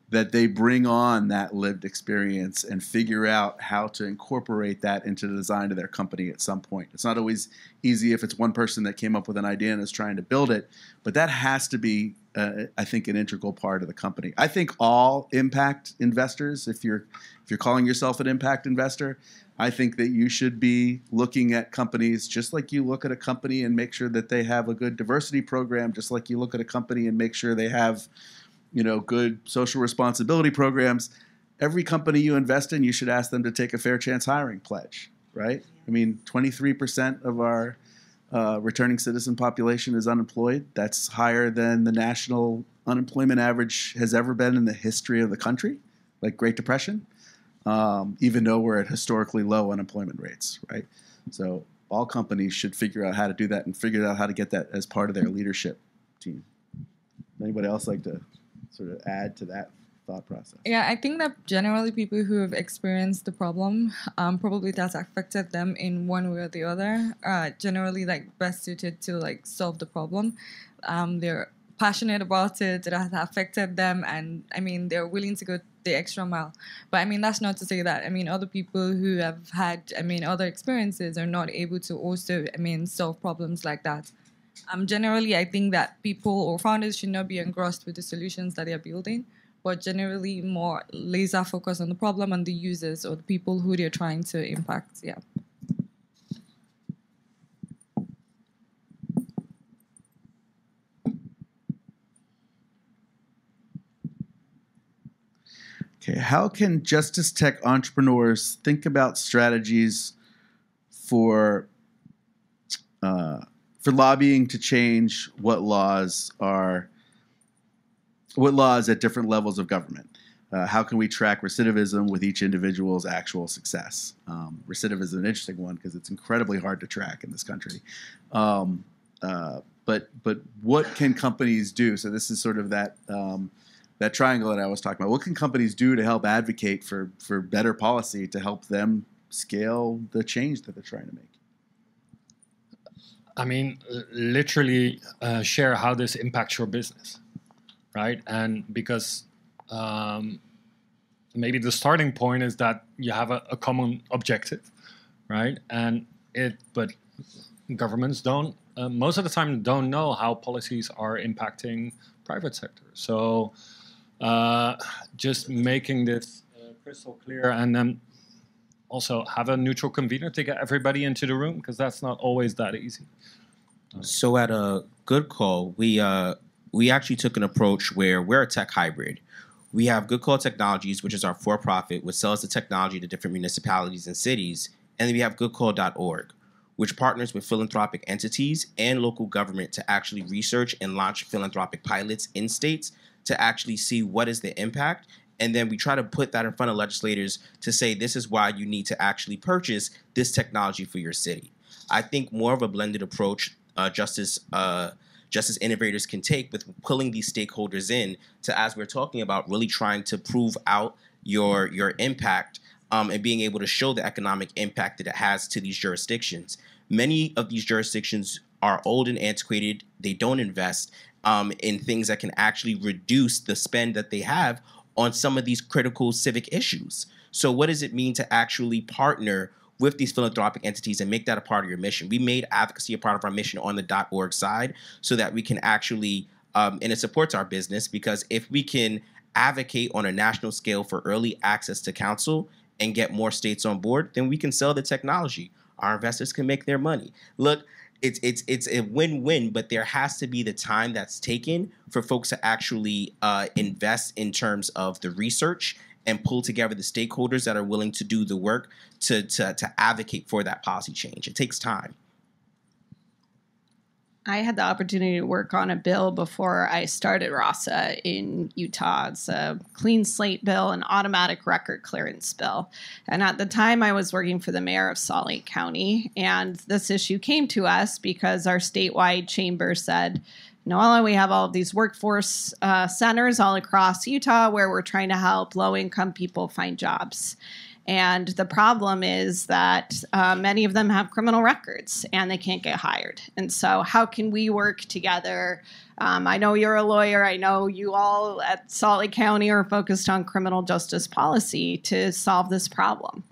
that they bring on that lived experience and figure out how to incorporate that into the design of their company at some point. It's not always easy if it's one person that came up with an idea and is trying to build it, but that has to be, uh, I think, an integral part of the company. I think all impact investors, if you're if you're calling yourself an impact investor, I think that you should be looking at companies just like you look at a company and make sure that they have a good diversity program, just like you look at a company and make sure they have you know, good social responsibility programs. Every company you invest in, you should ask them to take a fair chance hiring pledge, right? I mean, 23% of our uh, returning citizen population is unemployed. That's higher than the national unemployment average has ever been in the history of the country, like Great Depression, um, even though we're at historically low unemployment rates, right? So all companies should figure out how to do that and figure out how to get that as part of their leadership team. Anybody else like to sort of add to that thought process? Yeah, I think that generally people who have experienced the problem, um, probably that's affected them in one way or the other. Uh, generally, like best suited to like solve the problem. Um, they're passionate about it. It has affected them, and I mean they're willing to go the extra mile. But I mean that's not to say that I mean other people who have had I mean other experiences are not able to also I mean solve problems like that. Um, generally, I think that people or founders should not be engrossed with the solutions that they're building, but generally more laser focus on the problem and the users or the people who they're trying to impact. Yeah. Okay, how can Justice Tech entrepreneurs think about strategies for uh, for lobbying to change what laws are what laws at different levels of government. Uh, how can we track recidivism with each individual's actual success? Um, recidivism is an interesting one because it's incredibly hard to track in this country. Um, uh, but but what can companies do? So this is sort of that um, that triangle that I was talking about. What can companies do to help advocate for for better policy to help them scale the change that they're trying to make? I mean, literally uh, share how this impacts your business, right? And because um, maybe the starting point is that you have a, a, common objective, right? And it, but governments don't uh, most of the time don't know how policies are impacting private sector. So uh, just making this uh, crystal clear and then also have a neutral convener to get everybody into the room because that's not always that easy. So at a good call, we uh, we actually took an approach where we're a tech hybrid. We have Good Call Technologies, which is our for-profit, which sells the technology to different municipalities and cities, and then we have GoodCall.org, which partners with philanthropic entities and local government to actually research and launch philanthropic pilots in states to actually see what is the impact and then we try to put that in front of legislators to say this is why you need to actually purchase this technology for your city. I think more of a blended approach, uh, Justice uh, justice innovators can take with pulling these stakeholders in to, as we're talking about, really trying to prove out your your impact um, and being able to show the economic impact that it has to these jurisdictions. Many of these jurisdictions are old and antiquated. They don't invest um, in things that can actually reduce the spend that they have on some of these critical civic issues. So, what does it mean to actually partner with these philanthropic entities and make that a part of your mission? We made advocacy a part of our mission on the .org side so that we can actually, um, and it supports our business because if we can advocate on a national scale for early access to counsel and get more states on board, then we can sell the technology. Our investors can make their money. Look, it's it's it's a win-win, but there has to be the time that's taken for folks to actually uh, invest in terms of the research and pull together the stakeholders that are willing to do the work to to, to advocate for that policy change. It takes time. I had the opportunity to work on a bill before I started RASA in Utah. It's a clean slate bill, an automatic record clearance bill. And at the time, I was working for the mayor of Salt Lake County. And this issue came to us because our statewide chamber said, Noella, we have all of these workforce uh, centers all across Utah where we're trying to help low income people find jobs. And the problem is that uh, many of them have criminal records and they can't get hired. And so, how can we work together? Um, I know you're a lawyer. I know you all at Salt Lake County are focused on criminal justice policy to solve this problem.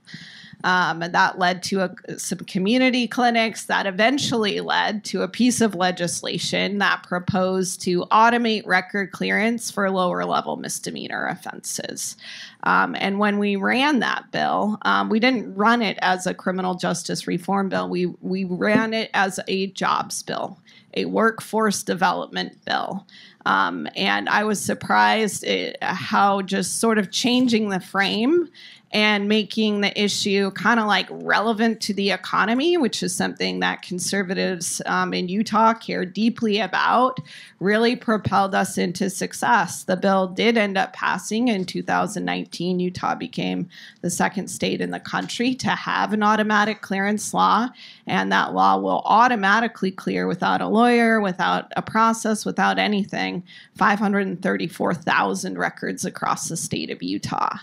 Um, and that led to a, some community clinics that eventually led to a piece of legislation that proposed to automate record clearance for lower level misdemeanor offenses. Um, and when we ran that bill, um, we didn't run it as a criminal justice reform bill. We we ran it as a jobs bill, a workforce development bill. Um, and I was surprised how just sort of changing the frame and making the issue kind of like relevant to the economy, which is something that conservatives um, in Utah care deeply about, really propelled us into success. The bill did end up passing in 2019. Utah became the second state in the country to have an automatic clearance law, and that law will automatically clear without a lawyer, without a process, without anything 534,000 records across the state of Utah.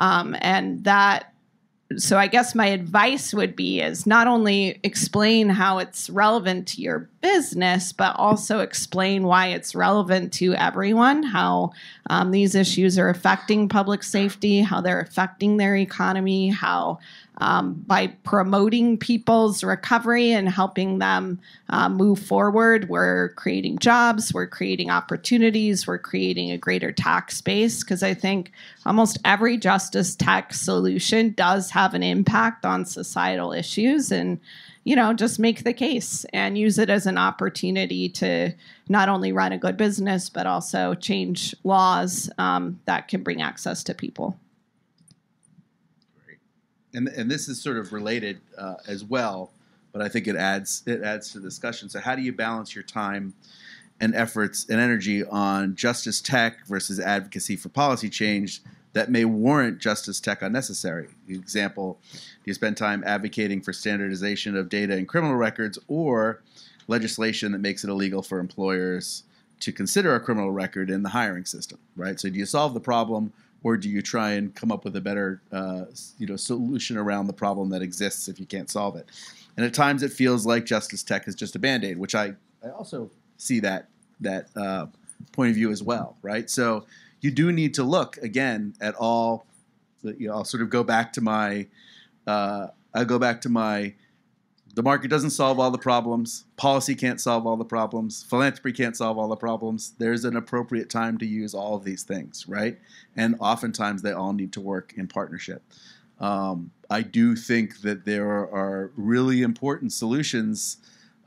Um, and that so I guess my advice would be is not only explain how it's relevant to your business, but also explain why it's relevant to everyone, how um, these issues are affecting public safety, how they're affecting their economy, how um, by promoting people's recovery and helping them uh, move forward. We're creating jobs, we're creating opportunities, we're creating a greater tax base because I think almost every justice tech solution does have an impact on societal issues and you know just make the case and use it as an opportunity to not only run a good business but also change laws um, that can bring access to people and and this is sort of related uh, as well, but I think it adds it adds to the discussion. So how do you balance your time and efforts and energy on justice tech versus advocacy for policy change that may warrant justice tech unnecessary? Example, do you spend time advocating for standardization of data in criminal records or legislation that makes it illegal for employers to consider a criminal record in the hiring system, right? So do you solve the problem or do you try and come up with a better uh, you know solution around the problem that exists if you can't solve it and at times it feels like justice tech is just a band-aid which i, I also see that that uh, point of view as well right so you do need to look again at all you know, i'll sort of go back to my uh, i go back to my the market doesn't solve all the problems. Policy can't solve all the problems. Philanthropy can't solve all the problems. There's an appropriate time to use all of these things, right? And oftentimes they all need to work in partnership. Um, I do think that there are really important solutions.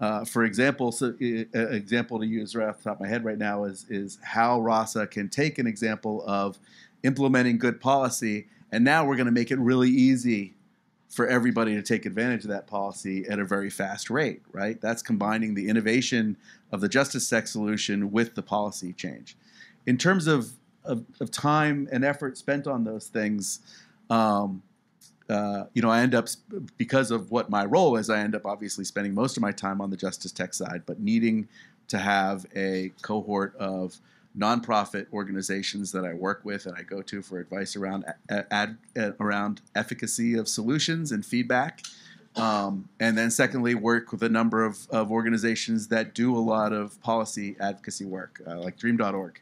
Uh, for example, so uh, example to use right off the top of my head right now is is how RASA can take an example of implementing good policy, and now we're going to make it really easy for everybody to take advantage of that policy at a very fast rate, right? That's combining the innovation of the justice tech solution with the policy change. In terms of, of, of time and effort spent on those things, um, uh, you know, I end up, because of what my role is, I end up obviously spending most of my time on the justice tech side, but needing to have a cohort of nonprofit organizations that I work with and I go to for advice around ad, around efficacy of solutions and feedback. Um, and then secondly, work with a number of, of organizations that do a lot of policy advocacy work, uh, like Dream.org,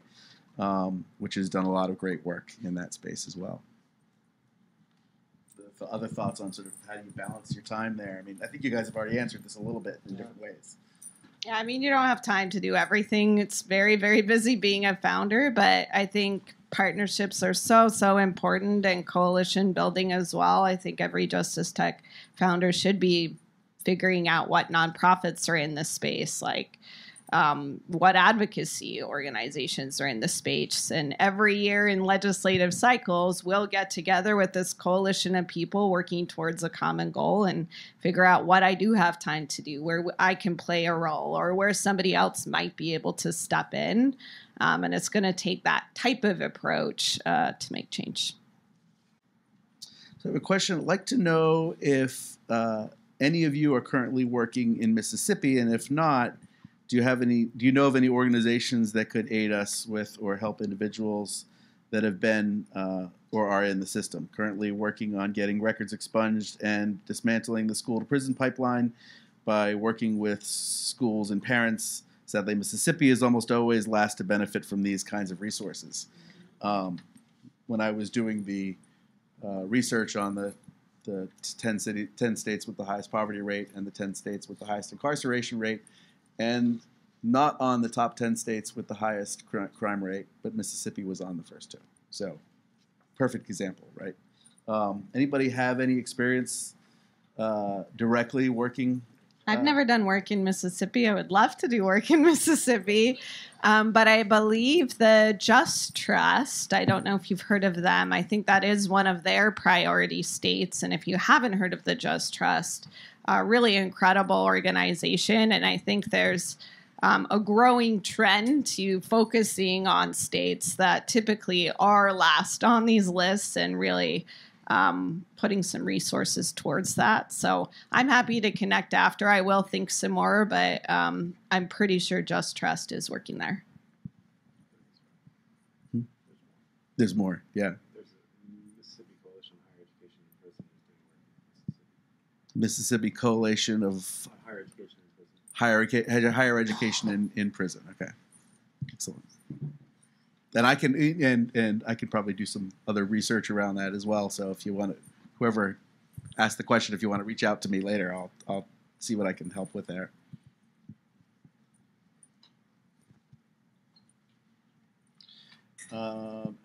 um, which has done a lot of great work in that space as well. The, the other thoughts on sort of how you balance your time there? I mean, I think you guys have already answered this a little bit in different ways. Yeah, I mean, you don't have time to do everything. It's very, very busy being a founder, but I think partnerships are so, so important and coalition building as well. I think every Justice Tech founder should be figuring out what nonprofits are in this space. Like, um, what advocacy organizations are in the space. And every year in legislative cycles, we'll get together with this coalition of people working towards a common goal and figure out what I do have time to do, where I can play a role, or where somebody else might be able to step in. Um, and it's going to take that type of approach uh, to make change. So, a question. I'd like to know if uh, any of you are currently working in Mississippi, and if not, do you have any do you know of any organizations that could aid us with or help individuals that have been uh, or are in the system? Currently working on getting records expunged and dismantling the school to prison pipeline by working with schools and parents. Sadly mississippi is almost always last to benefit from these kinds of resources. Um, when i was doing the uh, research on the the 10, city, 10 states with the highest poverty rate and the 10 states with the highest incarceration rate and not on the top 10 states with the highest crime rate, but Mississippi was on the first two. So, perfect example, right? Um, anybody have any experience uh, directly working? I've uh, never done work in Mississippi. I would love to do work in Mississippi. Um, but I believe the Just Trust, I don't know if you've heard of them. I think that is one of their priority states. And if you haven't heard of the Just Trust, a really incredible organization. And I think there's um, a growing trend to focusing on states that typically are last on these lists and really um, putting some resources towards that. So I'm happy to connect after. I will think some more, but um, I'm pretty sure Just Trust is working there. There's more, yeah. Mississippi Coalition of Higher Education in Prison. Higher, higher education in, in prison. Okay, excellent. And I can and and I can probably do some other research around that as well. So if you want to, whoever asked the question, if you want to reach out to me later, I'll I'll see what I can help with there. Um,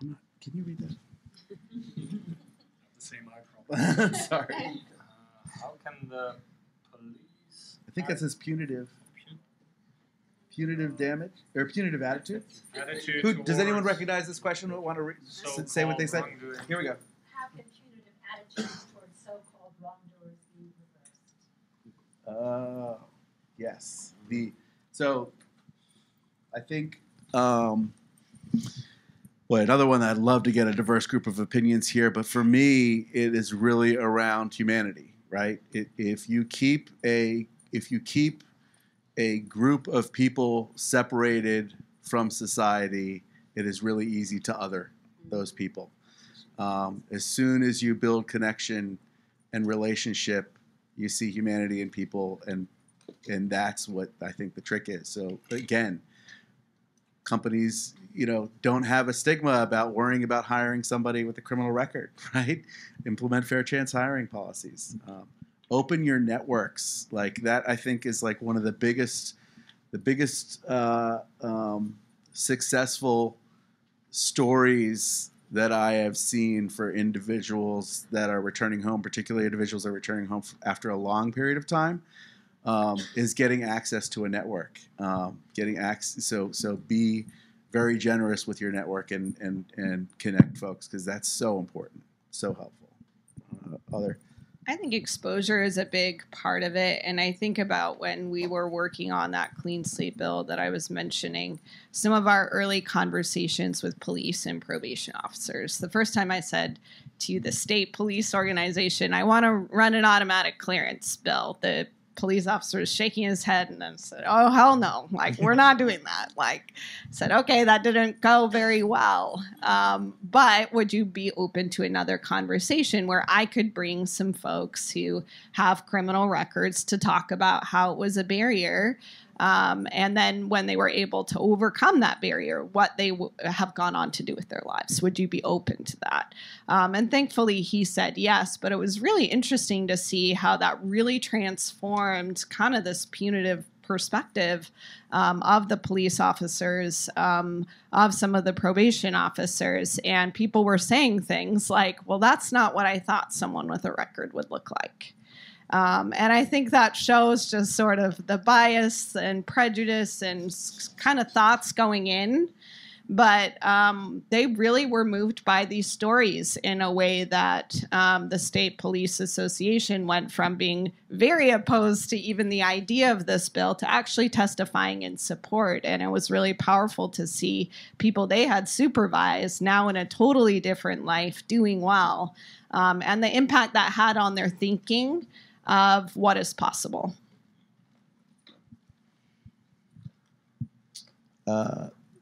not, can you read that? Sorry. Uh, how can the police? I think that says punitive. Punitive damage or punitive attitude. Attitude. Who, does anyone recognize this question? Want to re- say what they said? Here we go. How can punitive attitudes towards so-called wrongdoers be reversed? Uh, yes. The so I think um, Boy, another one I'd love to get a diverse group of opinions here, but for me, it is really around humanity, right? It, if you keep a if you keep a group of people separated from society, it is really easy to other those people. Um, as soon as you build connection and relationship, you see humanity in people, and and that's what I think the trick is. So again, companies you know don't have a stigma about worrying about hiring somebody with a criminal record right? Implement fair chance hiring policies. Um, open your networks. Like that i think is like one of the biggest the biggest uh, um, successful stories that i have seen for individuals that are returning home particularly individuals that are returning home after a long period of time um, is getting access to a network. Um, getting access so so be very generous with your network and and and connect folks because that's so important, so helpful. Uh, other. I think exposure is a big part of it. And I think about when we were working on that clean slate bill that I was mentioning, some of our early conversations with police and probation officers. The first time I said to the state police organization, I want to run an automatic clearance bill, the police officer was shaking his head and then said, "Oh hell no! Like we're not doing that." Like said, "Okay, that didn't go very well." Um, but would you be open to another conversation where I could bring some folks who have criminal records to talk about how it was a barrier? Um, and then when they were able to overcome that barrier, what they w- have gone on to do with their lives. Would you be open to that? Um, and thankfully, he said yes. But it was really interesting to see how that really transformed kind of this punitive perspective um, of the police officers, um, of some of the probation officers. And people were saying things like, well, that's not what I thought someone with a record would look like. Um, and I think that shows just sort of the bias and prejudice and kind of thoughts going in. But um, they really were moved by these stories in a way that um, the State Police Association went from being very opposed to even the idea of this bill to actually testifying in support. And it was really powerful to see people they had supervised now in a totally different life doing well um, and the impact that had on their thinking of what is possible.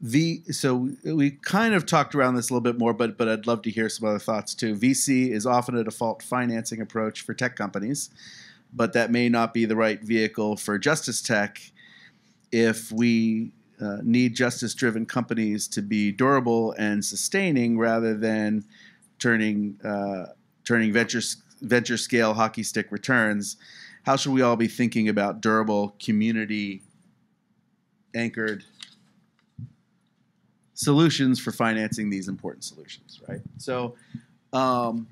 V. So we kind of talked around this a little bit more, but but I'd love to hear some other thoughts too. VC is often a default financing approach for tech companies, but that may not be the right vehicle for justice tech. If we uh, need justice-driven companies to be durable and sustaining, rather than turning uh, turning venture venture scale hockey stick returns, how should we all be thinking about durable, community anchored solutions for financing these important solutions, right? So, um,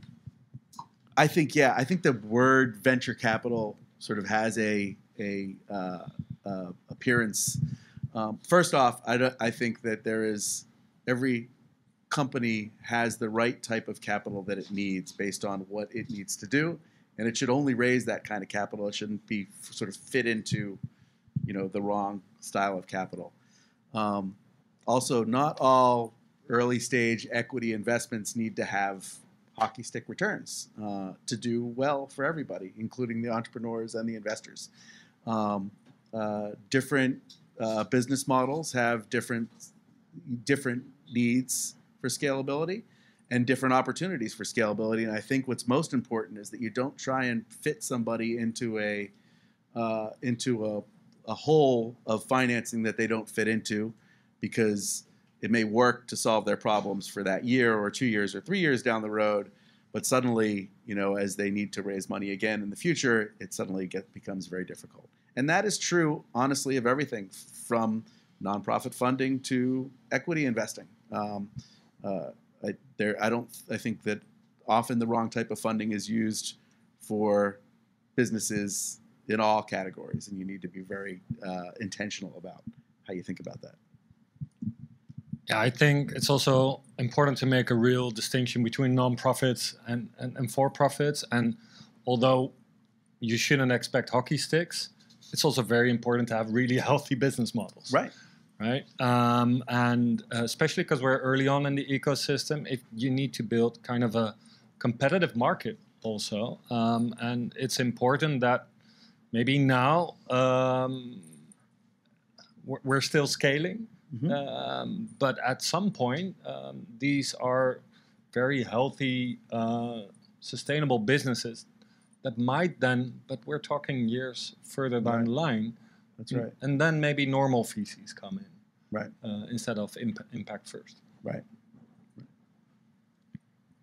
I think yeah, I think the word venture capital sort of has a a uh, uh, appearance. Um, first off, I, I think that there is every company has the right type of capital that it needs based on what it needs to do, and it should only raise that kind of capital. It shouldn't be sort of fit into, you know, the wrong style of capital. Um, also, not all early stage equity investments need to have hockey stick returns uh, to do well for everybody, including the entrepreneurs and the investors. Um, uh, different uh, business models have different different needs for scalability and different opportunities for scalability. And I think what's most important is that you don't try and fit somebody into a uh, into a, a hole of financing that they don't fit into because it may work to solve their problems for that year or two years or three years down the road. But suddenly, you know, as they need to raise money again in the future, it suddenly get, becomes very difficult. And that is true, honestly, of everything from nonprofit funding to equity investing. Um, uh, I, there, I don't. I think that often the wrong type of funding is used for businesses in all categories, and you need to be very uh, intentional about how you think about that. Yeah, I think it's also important to make a real distinction between nonprofits and, and, and for profits. And although you shouldn't expect hockey sticks, it's also very important to have really healthy business models. Right. Right. Um, and uh, especially because we're early on in the ecosystem, if you need to build kind of a competitive market also. Um, and it's important that maybe now um, we're, still scaling. Um, but at some point, um, these are very healthy, uh, sustainable businesses that might then, but we're talking years further down Right. the line. That's right. And then maybe normal VCs come in Right. uh, instead of imp- impact first. Right.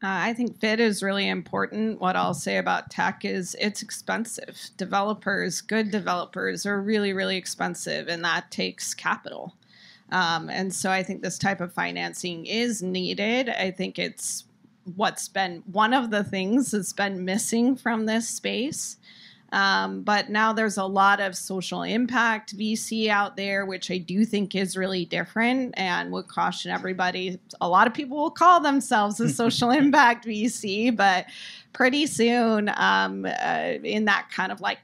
Uh, I think fit is really important. What I'll say about tech is it's expensive. Developers, good developers, are really, really expensive, and that takes capital. Um, and so I think this type of financing is needed. I think it's what's been one of the things that's been missing from this space. Um, but now there's a lot of social impact VC out there, which I do think is really different and would caution everybody. A lot of people will call themselves a social impact VC, but pretty soon um, uh, in that kind of like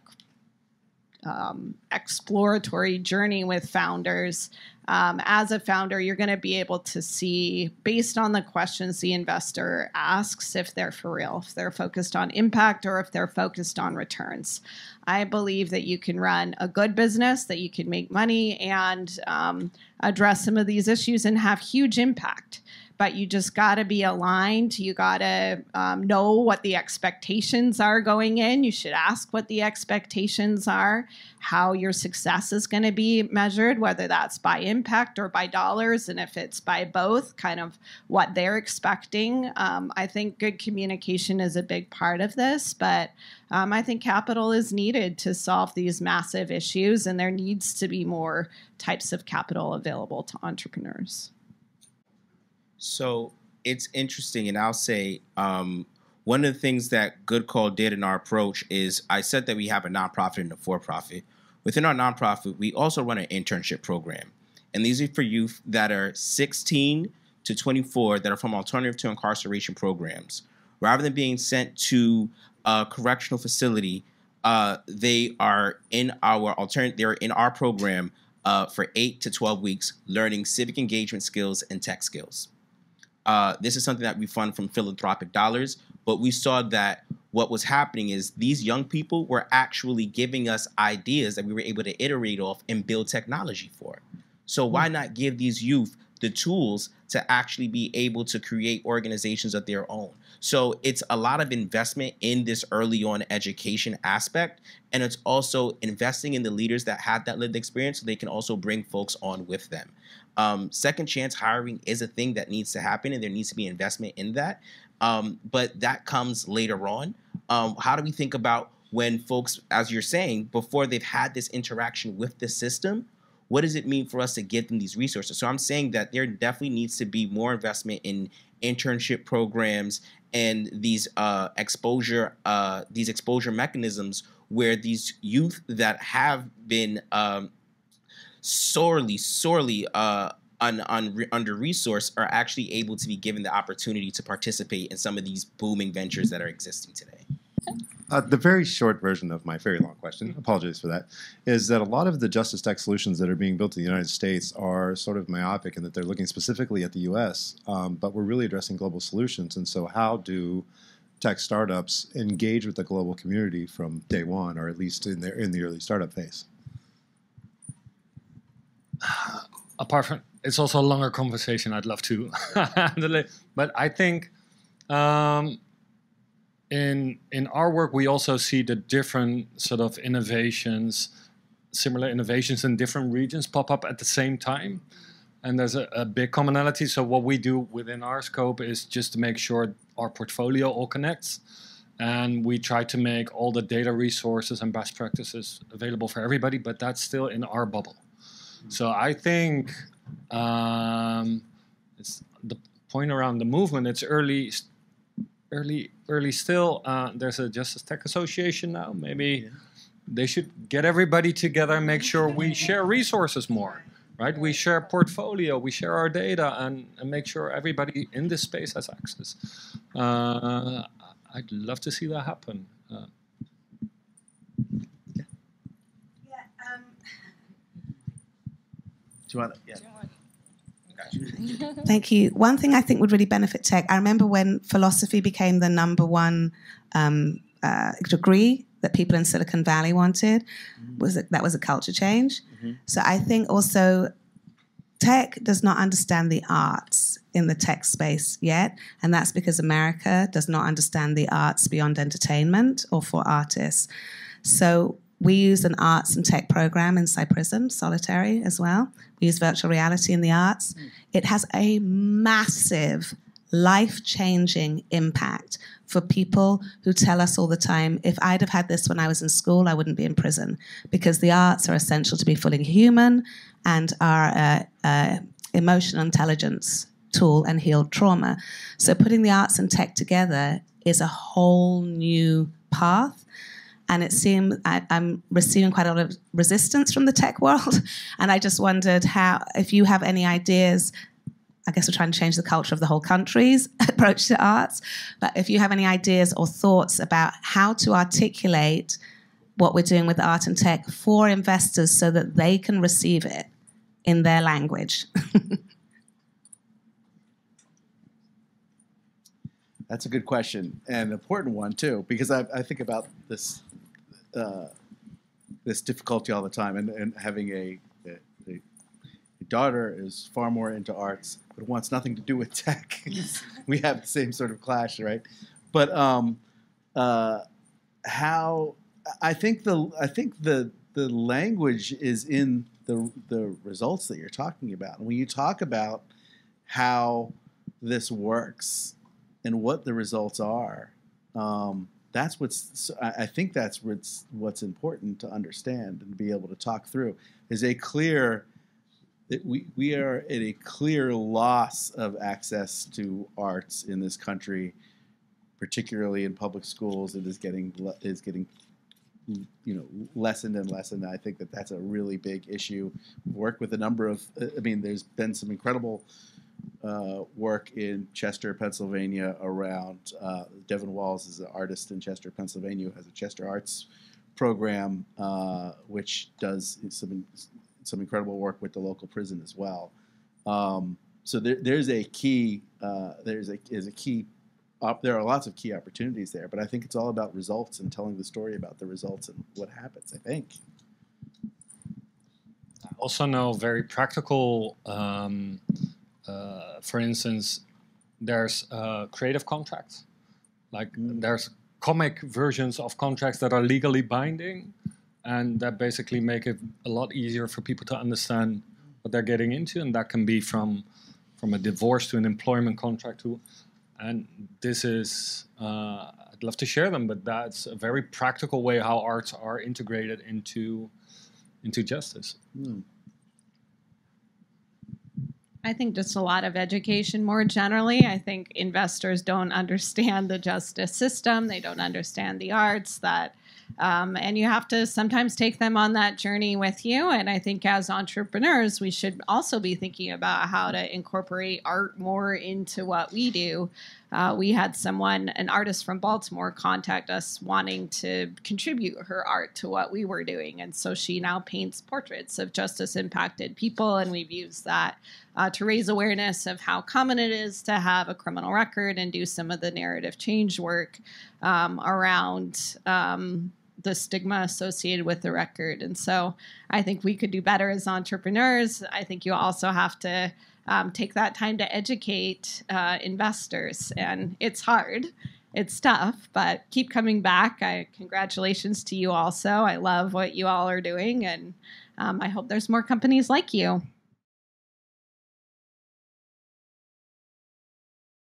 um, exploratory journey with founders, um, as a founder, you're going to be able to see, based on the questions the investor asks, if they're for real, if they're focused on impact or if they're focused on returns. I believe that you can run a good business, that you can make money and um, address some of these issues and have huge impact but you just got to be aligned. You got to um, know what the expectations are going in. You should ask what the expectations are, how your success is going to be measured, whether that's by impact or by dollars, and if it's by both, kind of what they're expecting. Um, I think good communication is a big part of this, but um, I think capital is needed to solve these massive issues, and there needs to be more types of capital available to entrepreneurs. So it's interesting, and I'll say um, one of the things that Good Call did in our approach is I said that we have a nonprofit and a for-profit. Within our nonprofit, we also run an internship program, and these are for youth that are 16 to 24 that are from alternative to incarceration programs. Rather than being sent to a correctional facility, uh, they are in our alternate. They're in our program uh, for eight to 12 weeks, learning civic engagement skills and tech skills. Uh, this is something that we fund from philanthropic dollars, but we saw that what was happening is these young people were actually giving us ideas that we were able to iterate off and build technology for. So why hmm. not give these youth the tools to actually be able to create organizations of their own? So it's a lot of investment in this early on education aspect. And it's also investing in the leaders that have that lived experience so they can also bring folks on with them. Um, second chance hiring is a thing that needs to happen, and there needs to be investment in that. Um, but that comes later on. Um, how do we think about when folks, as you're saying, before they've had this interaction with the system? What does it mean for us to give them these resources? So I'm saying that there definitely needs to be more investment in internship programs and these uh, exposure uh, these exposure mechanisms where these youth that have been um, sorely, sorely uh, un, un, under resourced are actually able to be given the opportunity to participate in some of these booming ventures that are existing today. Uh, the very short version of my very long question, apologies for that, is that a lot of the justice tech solutions that are being built in the United States are sort of myopic in that they're looking specifically at the US, um, but we're really addressing global solutions. And so, how do tech startups engage with the global community from day one, or at least in, their, in the early startup phase? apart from it's also a longer conversation I'd love to. But I think um, in in our work we also see the different sort of innovations, similar innovations in different regions pop up at the same time. And there's a, a big commonality. So what we do within our scope is just to make sure our portfolio all connects. And we try to make all the data resources and best practices available for everybody, but that's still in our bubble. So I think um, it's the point around the movement. It's early, early, early still. Uh, there's a Justice Tech Association now. Maybe yeah. they should get everybody together and make sure we share resources more. Right? We share portfolio, we share our data, and, and make sure everybody in this space has access. Uh, I'd love to see that happen. Uh, Do you want? Yeah. Thank you. One thing I think would really benefit tech. I remember when philosophy became the number one um, uh, degree that people in Silicon Valley wanted. Mm-hmm. Was it, that was a culture change? Mm-hmm. So I think also tech does not understand the arts in the tech space yet, and that's because America does not understand the arts beyond entertainment or for artists. So we use an arts and tech program in Cyprism, Solitary as well. We use virtual reality in the arts. It has a massive, life changing impact for people who tell us all the time if I'd have had this when I was in school, I wouldn't be in prison. Because the arts are essential to be fully human and are uh, uh, emotional intelligence tool and healed trauma. So putting the arts and tech together is a whole new path and it seemed I, am receiving quite a lot of resistance from the tech world. And I just wondered how, if you have any ideas. I guess we're trying to change the culture of the whole country's approach to arts. But if you have any ideas or thoughts about how to articulate what we're doing with art and tech for investors so that they can receive it in their language? That's a good question and an important one too, because I, I think about this uh, this difficulty all the time, and, and having a, a, a daughter is far more into arts, but wants nothing to do with tech. we have the same sort of clash, right? But um, uh, how I think the I think the the language is in the the results that you're talking about. And when you talk about how this works and what the results are, um, that's what's I think that's what's what's important to understand and be able to talk through is a clear that we, we are at a clear loss of access to arts in this country, particularly in public schools. It is getting is getting you know lessened and lessened. I think that that's a really big issue. Work with a number of uh, I mean, there's been some incredible uh, work in Chester, Pennsylvania, around uh, Devin Walls is an artist in Chester, Pennsylvania, who has a Chester Arts program, uh, which does some some incredible work with the local prison as well. Um, so there, there's a key uh, there's a is a key op, there are lots of key opportunities there, but I think it's all about results and telling the story about the results and what happens. I think. Also know very practical. Um, for instance, there's uh, creative contracts. Like mm. there's comic versions of contracts that are legally binding, and that basically make it a lot easier for people to understand what they're getting into, and that can be from from a divorce to an employment contract to, and this is uh, I'd love to share them, but that's a very practical way how arts are integrated into into justice. Mm. I think just a lot of education more generally. I think investors don't understand the justice system, they don't understand the arts, that um, and you have to sometimes take them on that journey with you. And I think as entrepreneurs, we should also be thinking about how to incorporate art more into what we do. Uh, we had someone, an artist from Baltimore, contact us wanting to contribute her art to what we were doing. And so she now paints portraits of justice impacted people. And we've used that uh, to raise awareness of how common it is to have a criminal record and do some of the narrative change work um, around. Um, the stigma associated with the record. And so I think we could do better as entrepreneurs. I think you also have to um, take that time to educate uh, investors. And it's hard, it's tough, but keep coming back. I, congratulations to you also. I love what you all are doing. And um, I hope there's more companies like you.